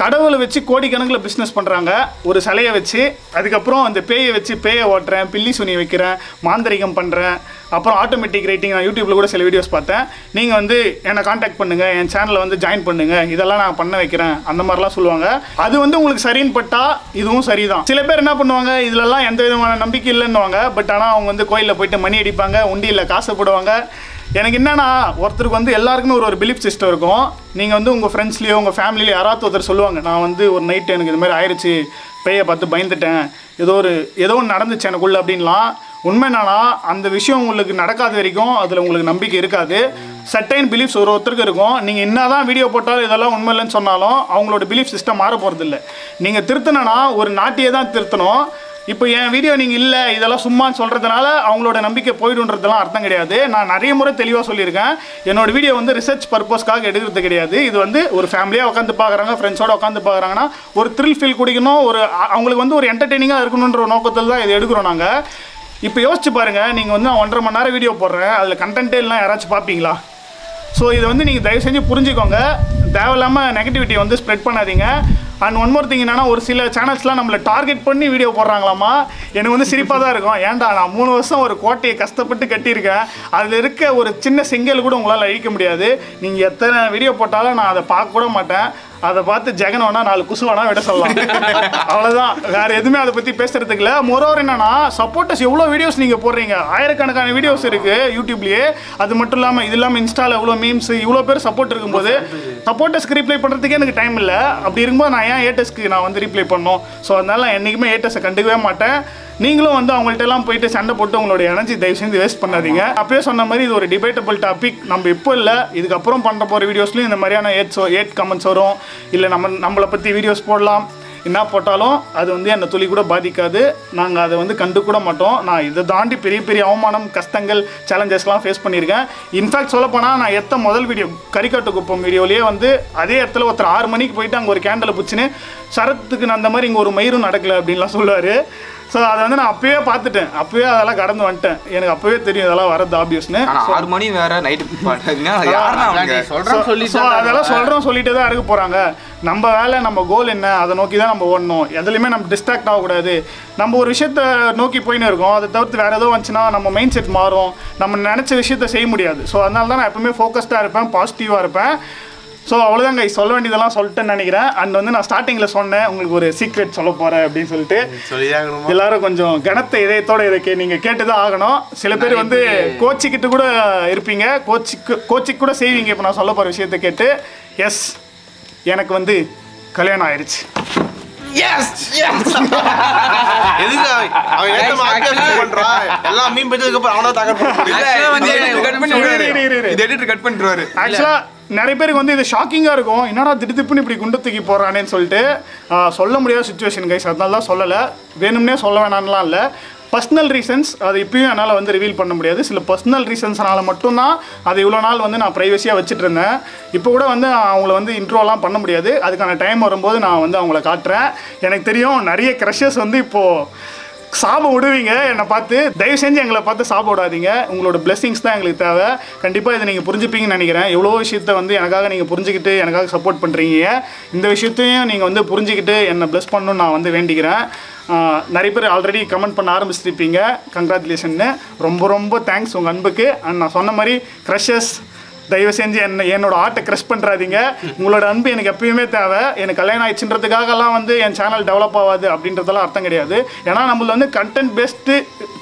கடவுளை வச்சு கோடிக்கணக்கில் பிஸ்னஸ் பண்ணுறாங்க ஒரு சிலையை வச்சு அதுக்கப்புறம் அந்த பேயை வச்சு பேயை ஓட்டுறேன் பில்லி சுனி வைக்கிறேன் மாந்திரிகம் பண்ணுறேன் அப்புறம் ஆட்டோமேட்டிக் ரைட்டிங் நான் யூடியூப்பில் கூட சில வீடியோஸ் பார்த்தேன். நீங்கள் வந்து என்னை காண்டாக்ட் பண்ணுங்கள் என் சேனலில் வந்து ஜாயின் பண்ணுங்கள் இதெல்லாம் நான் பண்ண வைக்கிறேன் அந்த மாதிரிலாம் சொல்லுவாங்க. அது வந்து உங்களுக்கு சரின்னு பட்டா இதுவும் சரிதான். சில பேர் என்ன பண்ணுவாங்க இதுலலாம் எந்த விதமான நம்பிக்கை இல்லைன்னுவாங்க. பட் ஆனால் அவங்க வந்து கோயிலில் போயிட்டு மணி அடிப்பாங்க உண்டியில் காசு போடுவாங்க. எனக்கு என்னன்னா ஒருத்தருக்கு வந்து எல்லாருக்குமே ஒரு ஒரு பிலீஃப் சிஸ்டம் இருக்கும். நீங்கள் வந்து உங்கள் ஃப்ரெண்ட்ஸ்லேயோ உங்கள் ஃபேமிலியில யாராவது ஒருத்தர் சொல்லுவாங்க நான் வந்து ஒரு நைட் எனக்கு இது மாதிரி ஆயிடுச்சு பேயை பார்த்து பயந்துட்டேன் ஏதோ ஒரு ஏதோ ஒன்று நடந்துச்சு எனக்குள்ள அப்படின்லாம். உண்மை என்னன்னா அந்த விஷயம் உங்களுக்கு நடக்காத வரைக்கும் அதில் உங்களுக்கு நம்பிக்கை இருக்காது. சட்டைன் பிலீஃப்ஸ் ஒரு ஒருத்தருக்கு இருக்கும். நீங்கள் என்ன தான் வீடியோ போட்டாலும் இதெல்லாம் உண்மை இல்லைன்னு சொன்னாலும் அவங்களோட பிலீஃப் சிஸ்டம் மாற போகிறது இல்லை நீங்கள் திருத்தினா ஒரு நாட்டியே தான் திருத்தணும். இப்போ என் வீடியோ நீங்கள் இல்லை இதெல்லாம் சும்மான்னு சொல்கிறதுனால அவங்களோட நம்பிக்கை போயிடுன்றதெல்லாம் அர்த்தம் கிடையாது. நான் நிறைய முறை தெளிவாக சொல்லியிருக்கேன். என்னோட வீடியோ வந்து ரிசர்ச் பர்பஸ்க்காக எடுக்கிறது கிடையாது. இது வந்து ஒரு ஃபேமிலியாக உட்காந்து பார்க்குறாங்க ஃப்ரெண்ட்ஸோட உட்காந்து பார்க்குறாங்கன்னா ஒரு த்ரில் ஃபீல் குடிக்கணும் ஒரு அவங்களுக்கு வந்து ஒரு என்டர்டெய்னிங்காக இருக்கணுன்ற நோக்கத்தில் தான் இது எடுக்கிறோம் நாங்கள் இப்போ யோசிச்சு பாருங்கள் நீங்கள் வந்து நான் ஒன்றரை மணி நேரம் வீடியோ போடுறேன். அதில் கண்டென்ட்டே இல்லைனா யாராச்சும் பார்ப்பீங்களா ஸோ இதை வந்து நீங்கள் தயவு செஞ்சு புரிஞ்சுக்கோங்க. தேவையில்லாமல் நெகட்டிவிட்டியை வந்து ஸ்ப்ரெட் பண்ணாதீங்க. அண்ட் ஒன் மோர் திங் என்னன்னா ஒரு சில சேனல்ஸ்லாம் நம்மளை டார்கெட் பண்ணி வீடியோ போடுறாங்களாமா எனக்கு வந்து சிரிப்பாக தான் இருக்கும். ஏன்டா நான் மூணு வருஷம் ஒரு கோட்டையை கஷ்டப்பட்டு கட்டியிருக்கேன். அதில் இருக்க ஒரு சின்ன செங்கல் கூட உங்களால் அழிக்க முடியாது. நீங்கள் எத்தனை வீடியோ போட்டாலும் நான் அதை பார்க்க கூட மாட்டேன். அதை பார்த்து ஜெகன் வேணா நாலு குசு வேணா விட சொல்லலாம். அவ்வளோதான் வேற எதுவுமே அதை பற்றி பேசுறதுக்கு இல்லை. மொரோவர் என்னன்னா சப்போர்ட்டர்ஸ் எவ்வளோ வீடியோஸ் நீங்கள் போடுறீங்க? ஆயிரக்கணக்கான வீடியோஸ் இருக்கு யூடியூப்லேயே அது மட்டும் இல்லாமல் இது இல்லாமல் இன்ஸ்டாவில் எவ்வளோ மீம்ஸ் இவ்வளோ பேர் சப்போர்ட் இருக்கும்போது சப்போர்ட்டர்ஸ்க்கு ரீப்ளை பண்ணுறதுக்கே எனக்கு டைம் இல்லை. அப்படி இருக்கும்போது நான் ஏன் ஏட்டஸ்க்கு நான் வந்து ரீப்ளை பண்ணணும் ஸோ அதனால நான் என்றைக்குமே ஏட்டஸை கண்டுக்கவே மாட்டேன். நீங்களும் வந்து அவங்கள்ட்ட எல்லாம் போயிட்டு சண்டை போட்டு உங்களோட எனர்ஜி தயவு செஞ்சு வேஸ்ட் பண்ணாதீங்க. அப்பயே சொன்ன மாதிரி இது ஒரு டிபேட்டபிள் டாபிக் நம்ம இப்போ இல்லை இதுக்கப்புறம் பண்ணுற போகிற வீடியோஸ்லையும் இந்த மாதிரியான ஏட்ஸ் ஏட் கமெண்ட்ஸ் வரும். இல்லை நம்ம நம்மளை பற்றி வீடியோஸ் போடலாம். என்ன போட்டாலும் அது வந்து என்னை துளி கூட பாதிக்காது. நாங்கள் அதை வந்து கண்டு கூட மாட்டோம். நான் இதை தாண்டி பெரிய பெரிய அவமானம் கஷ்டங்கள் சேலஞ்சஸ்லாம் ஃபேஸ் பண்ணியிருக்கேன். இன்ஃபேக்ட் சொல்லப்போனால் நான் எத்த முதல் வீடியோ கரிக்காட்டு குப்பம் வீடியோலேயே வந்து அதே இடத்துல ஒருத்தர் ஆறு மணிக்கு போயிட்டு அங்கே ஒரு கேண்டலை பிடிச்சின்னு சரத்துக்கு நான் அந்த மாதிரி இங்கே ஒரு மயிரும் நடக்கலை அப்படின்லாம் சொல்லுவார். ஸோ அதை வந்து நான் அப்பயே பார்த்துட்டேன். அப்பயே அதெல்லாம் கடந்து வந்துட்டேன். எனக்கு அப்பவே தெரியும் இதெல்லாம் வரது ஆப்வியஸ்னு ஆனா ஆறு மணி வேற நைட்டு ஸோ அதெல்லாம் சொல்கிறோம் சொல்லிட்டு தான் இருக்க போகிறாங்க நம்ம வேலை நம்ம கோல் என்ன? அதை நோக்கி தான் நம்ம ஓடணும். எதுலையுமே நம்ம டிஸ்ட்ராக்ட் ஆகக்கூடாது. நம்ம ஒரு விஷயத்த நோக்கி போயின்னு இருக்கோம். அதை தவிர்த்து வேறு ஏதோ வந்துச்சுன்னா நம்ம மைண்ட் செட் மாறும். நம்ம நினச்ச விஷயத்த செய்ய முடியாது. ஸோ அதனால தான் நான் எப்பவுமே ஃபோக்கஸ்டாக இருப்பேன் பாசிட்டிவாக இருப்பேன். ஸோ அவ்வளோதான் guys. சொல்ல வேண்டியதெல்லாம் சொல்லிட்டேன்னு நினைக்கிறேன். அண்ட் வந்து நான் ஸ்டார்டிங்கில் சொன்னேன் உங்களுக்கு ஒரு சீக்ரெட் சொல்ல போகிறேன் அப்படின்னு சொல்லிட்டு. எல்லாரும் கொஞ்சம் கனத்த இதயத்தோட இதை கே நீங்கள் கேட்டு தான் ஆகணும். சில பேர் வந்து கோச்சிக்கிட்டு கூட இருப்பீங்க. கோச்சிக்கு கோச்சிக்கு கூட செய்வீங்க. இப்போ நான் சொல்ல போகிற விஷயத்தை கேட்டு. எஸ் எனக்கு வந்து கல்யாணம் ஆயிடுச்சு எதுக்கு அவன் ஏத்த மாதிரி பண்றான் எல்லாம் மீன் பச்சதுக்கு அப்புறம் அவனா இரு. இது எடிட்டர் கட் பண்ணிடுவாரு. ஆக்சுவலாக நிறைய பேருக்கு வந்து இது ஷாக்கிங்காக இருக்கும். என்னடா திடுதிப்புன்னு இப்படி குண்டு தூக்கி போடுறானேன்னு சொல்லிட்டு சொல்ல முடியாத சுச்சுவேஷன் கைஸ் அதனால தான் சொல்லலை. வேணும்னே சொல்ல வேணாம்லாம் இல்லை. பர்சனல் ரீசன்ஸ் அது இப்பயும் என்னால் வந்து ரிவீல் பண்ண முடியாது. சில பர்சனல் ரீசன்ஸ்னால மட்டும்தான் அது இவ்வளோ நாள் வந்து நான் ப்ரைவசியாக வச்சுட்டு இருந்தேன். இப்போ கூட வந்து அவங்கள வந்து இன்ட்ரோலாம் பண்ண முடியாது. அதுக்கான டைம் வரும்போது நான் வந்து அவங்கள காட்டுறேன். எனக்கு தெரியும் நிறைய க்ரஷஸ் வந்து இப்போது சாபம் விடுவீங்க. என்னை பார்த்து தயவு செஞ்சு எங்களை பார்த்து சாப விடாதீங்க. உங்களோட பிளெஸிங்ஸ் தான் எங்களுக்கு தேவை. கண்டிப்பாக இதை நீங்கள் புரிஞ்சுப்பீங்கன்னு நினைக்கிறேன். எவ்வளோ விஷயத்த வந்து எனக்காக நீங்கள் புரிஞ்சுக்கிட்டு எனக்காக சப்போர்ட் பண்ணுறீங்க இந்த விஷயத்தையும் நீங்கள் வந்து புரிஞ்சுக்கிட்டு என்னை ப்ளஸ் பண்ணணும்னு நான் வந்து வேண்டிக்கிறேன். நிறைய பேர் ஆல்ரெடி கமெண்ட் பண்ண ஆரம்பிச்சிருப்பீங்க கங்க்ராச்சுலேஷன்னு ரொம்ப ரொம்ப தேங்க்ஸ் உங்கள் அன்புக்கு. அண்ட் நான் சொன்ன மாதிரி க்ரஷஸ் தயவு செஞ்சு என்ன என்னோட ஆர்ட்டை க்ரெஷ் பண்ணுறாதீங்க உங்களோட அன்பு எனக்கு எப்பயுமே தேவை. எனக்கு கல்யாணம் ஆயிடுச்சுன்றதுக்காகலாம் வந்து என் சேனல் டெவலப் ஆகாது அப்படின்றதெல்லாம் அர்த்தம் கிடையாது. ஏன்னா நம்மளது வந்து கண்டென்ட் பெஸ்ட்டு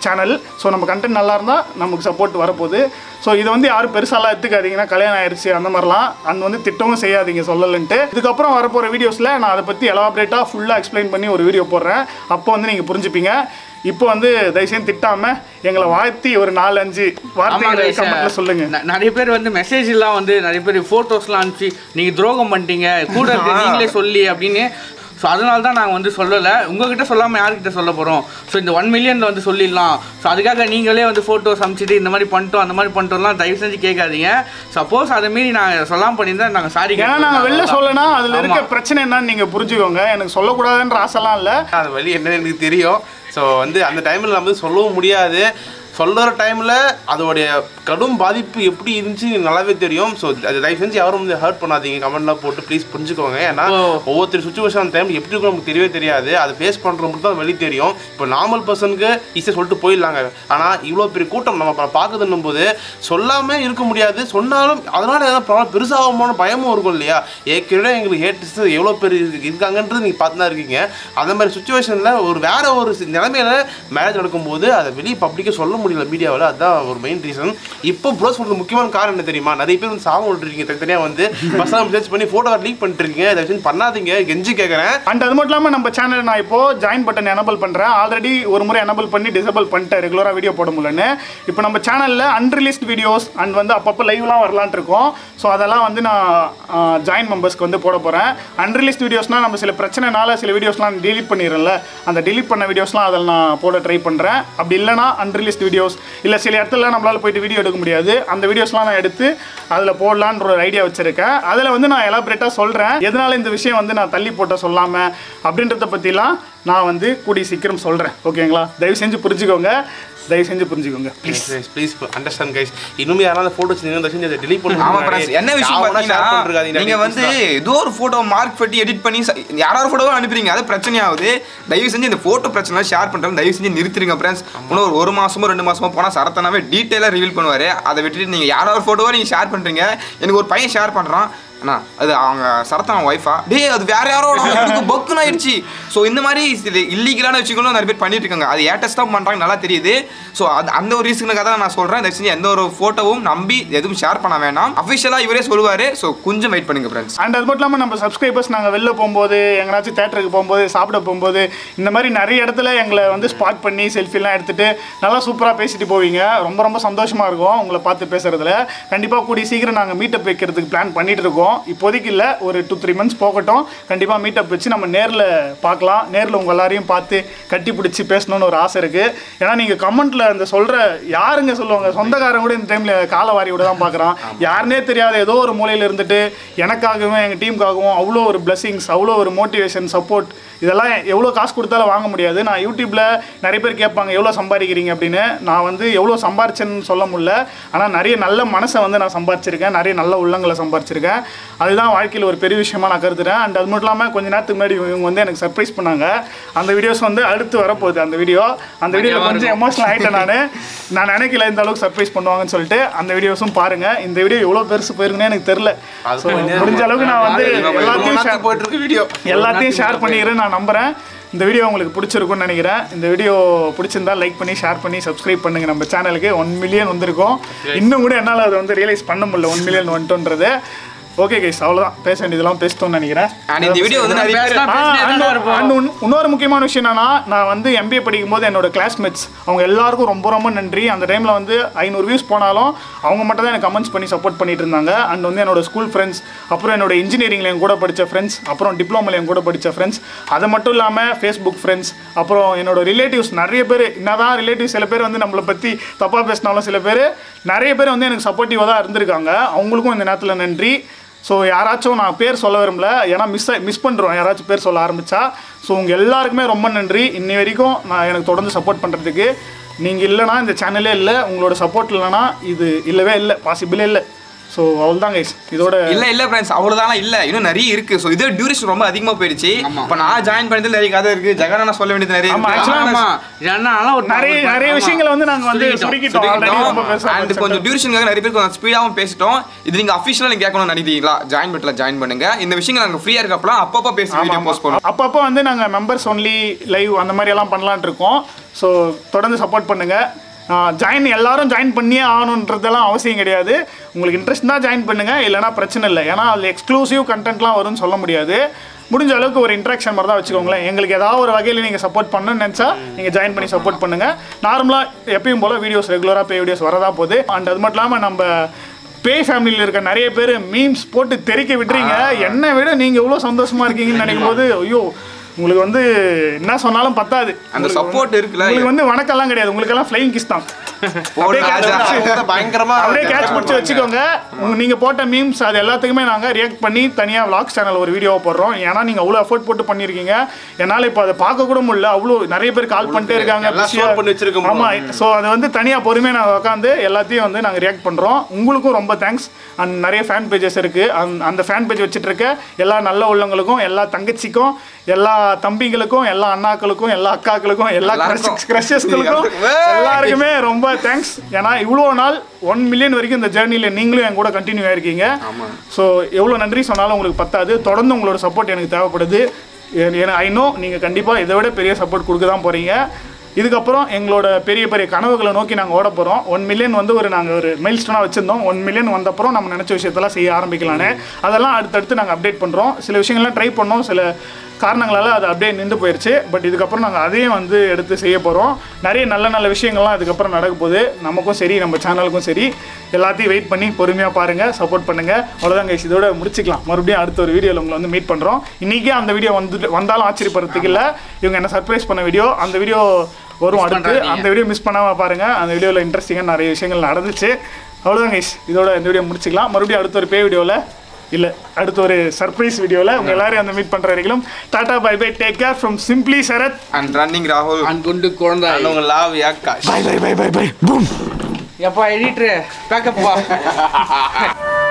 சேனல் ஸோ நம்ம கண்டென்ட் நல்லா இருந்தால் நமக்கு சப்போர்ட் வரப்போகுது. ஸோ இதை வந்து யாரும் பெருசாலாம் எடுத்துக்காதீங்கன்னா கல்யாணம் ஆயிடுச்சு அந்த மாதிரிலாம் அந்த வந்து திட்டமும் செய்யாதீங்க சொல்லலன்ட்டு. இதுக்கப்புறம் வரப்போகிற வீடியோஸில் நான் அதை பற்றி எலாபரேட்டாக ஃபுல்லாக எக்ஸ்பிளைன் பண்ணி ஒரு வீடியோ போடுறேன். அப்போ வந்து நீங்கள் புரிஞ்சுப்பீங்க. இப்போ வந்து தயவுசெய்து திட்டாம எங்களை வாழ்த்தி ஒரு நாலு அஞ்சு வார்த்தைகளை கமெண்ட்ல சொல்லுங்க. நிறைய பேர் வந்து மெசேஜ் எல்லாம் வந்து நிறைய பேர் ஃபோட்டோஸ்லாம் அனுப்பிச்சு நீங்கள் துரோகம் பண்ணிட்டீங்க கூட நீங்களே சொல்லி அப்படின்னு. ஸோ அதனால தான் நாங்கள் வந்து சொல்லலை. உங்ககிட்ட சொல்லாமல் யார்கிட்ட சொல்ல போகிறோம் ஸோ இந்த ஒன் மில்லியனில் வந்து சொல்லிடலாம். ஸோ அதுக்காக நீங்களே வந்து ஃபோட்டோஸ் அனுப்பிச்சிட்டு இந்த மாதிரி பண்ணிட்டோம் அந்த மாதிரி பண்ணிட்டோம்லாம் தயவு செஞ்சு கேட்காதீங்க. சப்போஸ் அதை மீறி நாங்கள் சொல்லாமல் பண்ணியிருந்தா நாங்கள் சாரி ஏன்னா நாங்க வெளில சொல்லனா அதுல இருக்க. பிரச்சனை என்னன்னு நீங்க புரிஞ்சுக்கோங்க. எனக்கு சொல்லக்கூடாதுன்ற ஆசைலாம் இல்ல. அது வழி என்னன்னு எனக்கு தெரியும். ஸோ வந்து அந்த டைமில் நம்ம வந்து சொல்லவும் முடியாது. சொல்லுற டைமில் அதோடைய கடும் பாதிப்பு எப்படி இருந்துச்சு நல்லாவே தெரியும். ஸோ அது தயவு செஞ்சு யாரும் வந்து ஹர்ட் பண்ணாதீங்க. கமெண்ட்லாம் போட்டு ப்ளீஸ் புரிஞ்சுக்கோங்க. ஏன்னா. ஒவ்வொருத்தர் சுச்சுவேஷன் டைம் எப்படி இருக்கும் நமக்கு தெரியவே தெரியாது. அதை ஃபேஸ் மட்டும் தான் வெளி தெரியும். இப்போ நார்மல் பர்சனுக்கு ஈஸியாக சொல்லிட்டு போயிடலாங்க. ஆனால் இவ்வளோ பெரிய கூட்டம் நம்ம பார்க்குதுன்னும் போது சொல்லாமல் இருக்க முடியாது. சொன்னாலும் அதனால எதனா ப்ராப்ளம் பெருசாகுமான பயமும் இருக்கும் இல்லையா? ஏற்கனவே எங்களுக்கு ஹேட்டிஸ்ட் எவ்வளோ பேர் இருக்கு- இருக்காங்கன்றது நீங்கள் பார்த்து தான் இருக்கீங்க. அந்த மாதிரி சுச்சுவேஷனில் ஒரு வேற ஒரு நிலைமையில மேரேஜ் நடக்கும்போது அதை வெளியே பப்ளிக்காக சொல்ல முடியல மீடியாவில் அதுதான் ஒரு மெயின் ரீசன் இப்போ ப்ரோஸ் பண்ணுறது முக்கியமான காரணம் என்ன தெரியுமா? நிறைய பேர் வந்து சாகம் விட்டுருக்கீங்க தனித்தனியாக வந்து பசங்க மெசேஜ் பண்ணி ஃபோட்டோ லீக் பண்ணிருக்கீங்க அதை தயவு பண்ணாதீங்க. கெஞ்சி கேட்குறேன் அண்ட் அது மட்டும் இல்லாமல் நம்ம சேனல் நான் இப்போ ஜாயின் பட்டன் எனபிள் பண்ணுறேன் ஆல்ரெடி ஒரு முறை எனபிள் பண்ணி டிசபிள் பண்ணிட்டேன். ரெகுலராக வீடியோ போட முடியலன்னு இப்போ நம்ம சேனலில் அன்ரிலீஸ்ட் வீடியோஸ் அண்ட் வந்து அப்பப்போ லைவ்லாம் வரலான் இருக்கோம். ஸோ அதெல்லாம் வந்து நான் ஜாயின் மெம்பர்ஸ்க்கு வந்து போட போகிறேன் அன்ரிலீஸ்ட் வீடியோஸ்னால் நம்ம சில பிரச்சனைனால சில வீடியோஸ்லாம் டிலீட் பண்ணிடுறேன்ல. அந்த டிலீட் பண்ண வீடியோஸ்லாம் அதில் நான் போட ட்ரை பண்ணுறேன் அப்படி இல்லைனா அன்ரிலீஸ்ட் வீடியோஸ் இல்லை சில இடத்துல நம்மளால் போயிட்டு வீடியோ எடுக்க முடியாது. அந்த வீடியோஸ்லாம் நான் எடுத்து அதில் போடலான்ற ஒரு ஐடியா வச்சுருக்கேன். அதில் வந்து நான் எலாபரேட்டாக சொல்கிறேன் எதனால இந்த விஷயம் வந்து நான் தள்ளி போட்ட சொல்லாமல் அப்படின்றத பற்றிலாம் நான் வந்து கூடி சீக்கிரம் சொல்கிறேன் ஓகேங்களா? தயவு செஞ்சு புரிஞ்சுக்கோங்க. தயவு செஞ்சு புரிஞ்சுக்கோங்க. ப்ளீஸ் ப்ளீஸ் அண்டர்ஸ்டாண்ட் கைஸ் இன்னுமே யாராவது ஃபோட்டோஸ் நீங்கள் தயவு செஞ்சு அதை delete பண்ணுங்க. ஆமா friends. என்ன விஷயம் பாத்தீங்கன்னா நீங்க வந்து ஏதோ ஒரு போட்டோ மார்க் பண்ணி எடிட் பண்ணி யாராவது போட்டோ அனுப்புறீங்க அது பிரச்சனையாகுது. தயவு செஞ்சு இந்த போட்டோ பிரச்சனை ஷேர் பண்றது தயவு செஞ்சு நிறுத்திடுங்க ஃப்ரெண்ட்ஸ் இன்னும் ஒரு ஒரு மாசமோ ரெண்டு மாசமோ போனா சரத்தனாவே டீட்டெயிலாக ரிவீல் பண்ணுவாரு. அதை விட்டுட்டு நீங்க யாராவது போட்டோவா நீங்க ஷேர் பண்றீங்க. எனக்கு ஒரு பையன் ஷேர் பண்றான். அண்ணா அது அவங்க சரத்தன ஒய்ஃபா டேய் அது வேற யாரோ பக்குன்னு ஆயிடுச்சு. ஸோ இந்த மாதிரி இது இல்லீகலான விஷயங்களும் நிறைய பேர் பண்ணிட்டு இருக்காங்க. அது ஏட்டஸ்ட் தான் நல்லா தெரியுது. ஸோ அது அந்த ஒரு ரீசனுக்காக தான் நான் சொல்கிறேன் தயவு செஞ்சு எந்த ஒரு ஃபோட்டோவும் நம்பி எதுவும் ஷேர் பண்ண வேண்டாம் அஃபிஷியலாக இவரே சொல்லுவார். ஸோ கொஞ்சம் வெயிட் பண்ணுங்க ஃப்ரெண்ட்ஸ் அண்ட் அது மட்டும் இல்லாமல் நம்ம சப்ஸ்கிரைபர்ஸ் நாங்கள் வெளில போகும்போது எங்கேனாச்சும் தேட்டருக்கு போகும்போது சாப்பிட போகும்போது இந்த மாதிரி நிறைய இடத்துல எங்களை வந்து ஸ்பாட் பண்ணி செல்ஃபிலாம் எடுத்துகிட்டு நல்லா சூப்பராக பேசிட்டு போவீங்க. ரொம்ப ரொம்ப சந்தோஷமாக இருக்கும் உங்களை பார்த்து பேசுகிறதுல கண்டிப்பாக கூடிய சீக்கிரம் நாங்கள் மீட்டப் வைக்கிறதுக்கு பிளான் பண்ணிகிட்டு இருக்கோம். இப்போதைக்கு இல்லை ஒரு டூ த்ரீ மந்த்ஸ் போகட்டும். கண்டிப்பாக மீட்டப் வச்சு நம்ம நேரில் பார்க்கலாம். நேரில் உங்கள் எல்லாரையும் பார்த்து கட்டி பிடிச்சி பேசணும்னு ஒரு ஆசை இருக்குது ஏன்னா நீங்கள் கமெண்ட்டில் அந்த சொல்கிற யாருங்க சொல்லுவாங்க? சொந்தக்காரன் கூட இந்த டைமில் காலை வாரி விட தான் பார்க்குறான் யாருனே தெரியாத ஏதோ ஒரு மூலையில் இருந்துட்டு எனக்காகவும் எங்கள் டீமுக்காகவும் அவ்வளோ ஒரு blessings அவ்வளோ ஒரு மோட்டிவேஷன் சப்போர்ட் இதெல்லாம் எவ்வளோ காசு கொடுத்தாலும் வாங்க முடியாது. நான் யூடியூப்பில் நிறைய பேர் கேட்பாங்க எவ்வளோ சம்பாதிக்கிறீங்க? அப்படின்னு. நான் வந்து எவ்வளோ சம்பாரிச்சேன்னு சொல்ல முடியல. ஆனால் நிறைய நல்ல மனசை வந்து நான் சம்பாரிச்சிருக்கேன். நிறைய நல்ல உள்ளங்களை சம்பாரிச்சிருக்கேன். அதுதான் வாழ்க்கையில் ஒரு பெரிய விஷயமா நான் கருதுறேன். அண்ட் அது மட்டும் இல்லாமல் கொஞ்ச நேரத்துக்கு முன்னாடி இவங்க வந்து எனக்கு சர்ப்ரைஸ் பண்ணாங்க. அந்த வீடியோஸ் வந்து அடுத்து வரப்போகுது அந்த வீடியோ அந்த வீடியோவில் கொஞ்சம் எமோஷனல் ஆகிட்டேன் நான். நான் நினைக்கல இந்த அளவுக்கு சர்ப்ரைஸ் பண்ணுவாங்கன்னு சொல்லிட்டு அந்த வீடியோஸும் பாருங்க. இந்த வீடியோ எவ்வளோ பெருசு போயிருக்குன்னு எனக்கு தெரில முடிஞ்ச அளவுக்கு நான் வந்து எல்லாத்தையும் share- போயிட்டு வீடியோ எல்லாத்தையும் ஷேர் பண்ணிடுறேன் நான் நம்புறேன். இந்த வீடியோ உங்களுக்கு பிடிச்சிருக்கும்னு நினைக்கிறேன். இந்த வீடியோ பிடிச்சிருந்தா லைக் பண்ணி ஷேர் பண்ணி சப்ஸ்கிரைப் பண்ணுங்க. நம்ம சேனலுக்கு ஒன் மில்லியன் வந்திருக்கும். இன்னும் கூட என்னால் அதை வந்து ரியலைஸ் பண்ண முடியல. ஒன் மில்லியன் வந்துட்டுன்றது. ஓகே கைஸ் அவ்வளோதான் பேச வேண்டியதெல்லாம் பேசிட்டோம்னு நினைக்கிறேன். இந்த வீடியோ வந்து இன்னொரு முக்கியமான விஷயம் என்னன்னா நான் வந்து எம்பிஏ படிக்கும்போது என்னோட கிளாஸ்மேட்ஸ் அவங்க எல்லாருக்கும் ரொம்ப ரொம்ப நன்றி. அந்த டைமில் வந்து ஐநூறு வியூஸ் போனாலும் அவங்க மட்டும் தான் எனக்கு கமெண்ட்ஸ் பண்ணி சப்போர்ட் பண்ணிட்டு இருந்தாங்க. அண்ட் வந்து என்னோட ஸ்கூல் ஃப்ரெண்ட்ஸ் அப்புறம் என்னோட இன்ஜினியரிங்கில் என் கூட படித்த ஃப்ரெண்ட்ஸ் அப்புறம் டிப்ளமோவில் என் கூட படித்த ஃப்ரெண்ட்ஸ் அது மட்டும் இல்லாமல் ஃபேஸ்புக் ஃப்ரெண்ட்ஸ் அப்புறம் என்னோட ரிலேட்டிவ்ஸ் நிறைய பேர் என்னதான் ரிலேட்டிவ்ஸ் சில பேர் வந்து நம்மளை பற்றி தப்பாக பேசினாலும் சில பேர் நிறைய பேர் வந்து எனக்கு சப்போர்ட்டிவாக தான் இருந்திருக்காங்க. அவங்களுக்கும் இந்த நேரத்தில் நன்றி. ஸோ யாராச்சும் நான் பேர் சொல்ல விரும்பல ஏன்னா மிஸ் மிஸ் பண்ணுறோம் யாராச்சும் பேர் சொல்ல ஆரம்பித்தா ஸோ உங்கள் எல்லாருக்குமே ரொம்ப நன்றி. இன்னி வரைக்கும் நான் எனக்கு தொடர்ந்து சப்போர்ட் பண்ணுறதுக்கு நீங்கள் இல்லைனா இந்த சேனலே இல்லை. உங்களோட சப்போர்ட் இல்லைனா இது இல்லவே இல்லை. பாசிபிளே இல்லை. ஸோ அவ்வளோதான் கைஸ் இதோட இல்ல இல்ல ஃப்ரெண்ட்ஸ் அவ்வளவுதான் இல்ல. இன்னும் நிறைய இருக்கு. ஸோ இது டியூரேஷன் ரொம்ப அதிகமா போயிடுச்சு. இப்போ நான் ஜாயின் பண்ணது நிறைய கதை இருக்கு. ஜெகனா சொல்ல வேண்டியது நிறைய ஏன்னா ஒரு நிறைய நிறைய விஷயங்களை வந்து நாங்கள் வந்து சுருக்கிட்டோம் ஆல்ரெடி ரொம்ப அண்ட் கொஞ்சம் டியூரேஷனுக்காக நிறைய பேர் கொஞ்சம் ஸ்பீடாகவும் பேசிட்டோம். இது நீங்க அஃபிஷியலாக நீங்க கேட்கணும்னு நினைக்கிறீங்களா? ஜாயின் பட்டில் ஜாயின் பண்ணுங்க. இந்த விஷயங்கள் நாங்கள் ஃப்ரீயா இருக்கப்பலாம் அப்பப்போ பேசி வீடியோ போஸ்ட் பண்ணுவோம். அப்பப்போ வந்து நாங்கள் மெம்பர்ஸ் ஒன்லி லைவ் அந்த மாதிரி எல்லாம் பண்ணலாம்னு இருக்கோம். ஸோ தொடர்ந்து சப்போர்ட் பண்ணுங்க. ஜாயின் எல்லாரும் ஜாயின் பண்ணியே ஆகணுன்றதெல்லாம் அவசியம் கிடையாது. உங்களுக்கு இன்ட்ரெஸ்ட் தான் ஜாயின் பண்ணுங்க இல்லைனா பிரச்சனை இல்லை. ஏன்னா அதில் எக்ஸ்க்ளூசிவ் கண்டென்ட்லாம் வரும்னு சொல்ல முடியாது. முடிஞ்ச அளவுக்கு ஒரு இன்ட்ராக்ஷன் மாதிரி தான் வச்சுக்கோங்களேன். எங்களுக்கு ஏதாவது ஒரு வகையில் நீங்கள் சப்போர்ட் பண்ணணும்னு நினச்சா நீங்கள் ஜாயின் பண்ணி சப்போர்ட் பண்ணுங்கள் நார்மலாக எப்பயும் போல் வீடியோஸ் ரெகுலராக பே வீடியோஸ் வரதா போகுது. அண்ட் அது மட்டும் இல்லாமல் நம்ம பேய் ஃபேமிலியில் இருக்க நிறைய பேர் மீம்ஸ் போட்டு தெறிக்க விடுறீங்க என்னை விட நீங்கள் எவ்வளோ சந்தோஷமா இருக்கீங்கன்னு நினைக்கும் போது ஐயோ உங்களுக்கு வந்து என்ன சொன்னாலும் பத்தாது. அந்த support இருக்குல்ல உங்களுக்கு வந்து வணக்கம்லாம் கிடையாது. உங்களுக்கு எல்லாம் ஃப்ளைங் கிஸ் தான் பயங்கரமா அப்படியே கேட்ச் பிடிச்சி வச்சுக்கோங்க. நீங்க போட்ட மீம்ஸ் அது எல்லாத்துக்குமே நாங்க ரியாக்ட் பண்ணி தனியா vlogs சேனல் ஒரு வீடியோ போடுறோம். ஏன்னா நீங்க அவ்வளவு எஃபோர்ட் போட்டு பண்ணிருக்கீங்க. என்னால இப்போ அதை பார்க்க கூட முடியல. அவ்வளோ நிறைய பேர் கால் பண்ணிட்டே இருக்காங்க. ஆமா. ஸோ அது வந்து தனியா பொறுமையாக நாங்கள் உட்காந்து எல்லாத்தையும் வந்து நாங்கள் ரியாக்ட் பண்றோம். உங்களுக்கும் ரொம்ப தேங்க்ஸ் அண்ட் நிறைய ஃபேன் பேஜஸ் இருக்கு. அந்த- அந்த ஃபேன் பேஜ் வச்சுட்டு இருக்க எல்லா நல்ல உள்ளவங்களுக்கும் எல்லா தங்கச்சிக்கும் எல்லா தம்பிங்களுக்கும் எல்லா அண்ணாக்களுக்கும் எல்லா அக்காக்களுக்கும் எல்லா. கிரஷஸ்களுக்கும் எல்லாருக்கும். ரொம்ப தேங்க்ஸ் ஏன்னா இவ்வளோ நாள் ஒன் மில்லியன் வரைக்கும் இந்த ஜேர்னியில் நீங்களும் என் கூட கண்டினியூ ஆயிருக்கீங்க. ஸோ எவ்வளோ நன்றி சொன்னாலும் உங்களுக்கு பத்தாது. தொடர்ந்து உங்களோட சப்போர்ட் எனக்கு தேவைப்படுது. ஐ நோ நீங்கள் கண்டிப்பாக இதை விட பெரிய சப்போர்ட் கொடுக்க தான் போகிறீங்க இதுக்கப்புறம் எங்களோட பெரிய பெரிய கனவுகளை நோக்கி நாங்கள் ஓட போகிறோம் ஒன் மில்லியன் வந்து ஒரு நாங்கள் ஒரு மைல்ஸ்டோனாக வச்சுருந்தோம். ஒன் மில்லியன் வந்தப்பறம் நம்ம நினச்ச விஷயத்தெல்லாம் செய்ய ஆரம்பிக்கலான்னு அதெல்லாம் அடுத்தடுத்து நாங்கள் அப்டேட் பண்ணுறோம் சில விஷயங்கள்லாம் ட்ரை பண்ணோம். சில காரணங்களால் அது அப்படியே நின்று போயிடுச்சு பட் இதுக்கப்புறம் நாங்கள் அதையும் வந்து எடுத்து செய்ய போகிறோம் நிறைய நல்ல நல்ல விஷயங்கள்லாம் இதுக்கப்புறம் நடக்க போகுது. நமக்கும் சரி நம்ம சேனலுக்கும் சரி. எல்லாத்தையும் வெயிட் பண்ணி பொறுமையாக பாருங்கள் சப்போர்ட் பண்ணுங்கள் அவ்வளோதான் கைஸ் இதோட முடிச்சிக்கலாம். மறுபடியும் அடுத்த ஒரு வீடியோவில் உங்களை வந்து மீட் பண்ணுறோம் இன்றைக்கே அந்த வீடியோ வந்து வந்தாலும் ஆச்சரியப்படுறதுக்கு இல்லை. இவங்க என்ன சர்ப்ரைஸ் பண்ண வீடியோ அந்த வீடியோ வரும் அடுத்து. அந்த வீடியோ மிஸ் பண்ணாமல் பாருங்கள் அந்த வீடியோவில் இன்ட்ரெஸ்டிங்காக நிறைய விஷயங்கள் நடந்துச்சு. அவ்வளோதான் கைஸ் இதோட இந்த வீடியோ முடிச்சுக்கலாம். மறுபடியும் அடுத்த ஒரு பே வீடியோவில் இல்லை அடுத்த ஒரு சர்ப்ரைஸ் வீடியோவில் உங்கள் எல்லாரையும் வந்து மீட் பண்ணுற வரைக்கும் Tata bye bye take care from simply Sarath and running ராகுல் அன்குண்டு குழந்தை. உங்க love யாக்காஷ் bye bye bye bye bye boom எப்பா எடிட்ரு பேக்கப்பா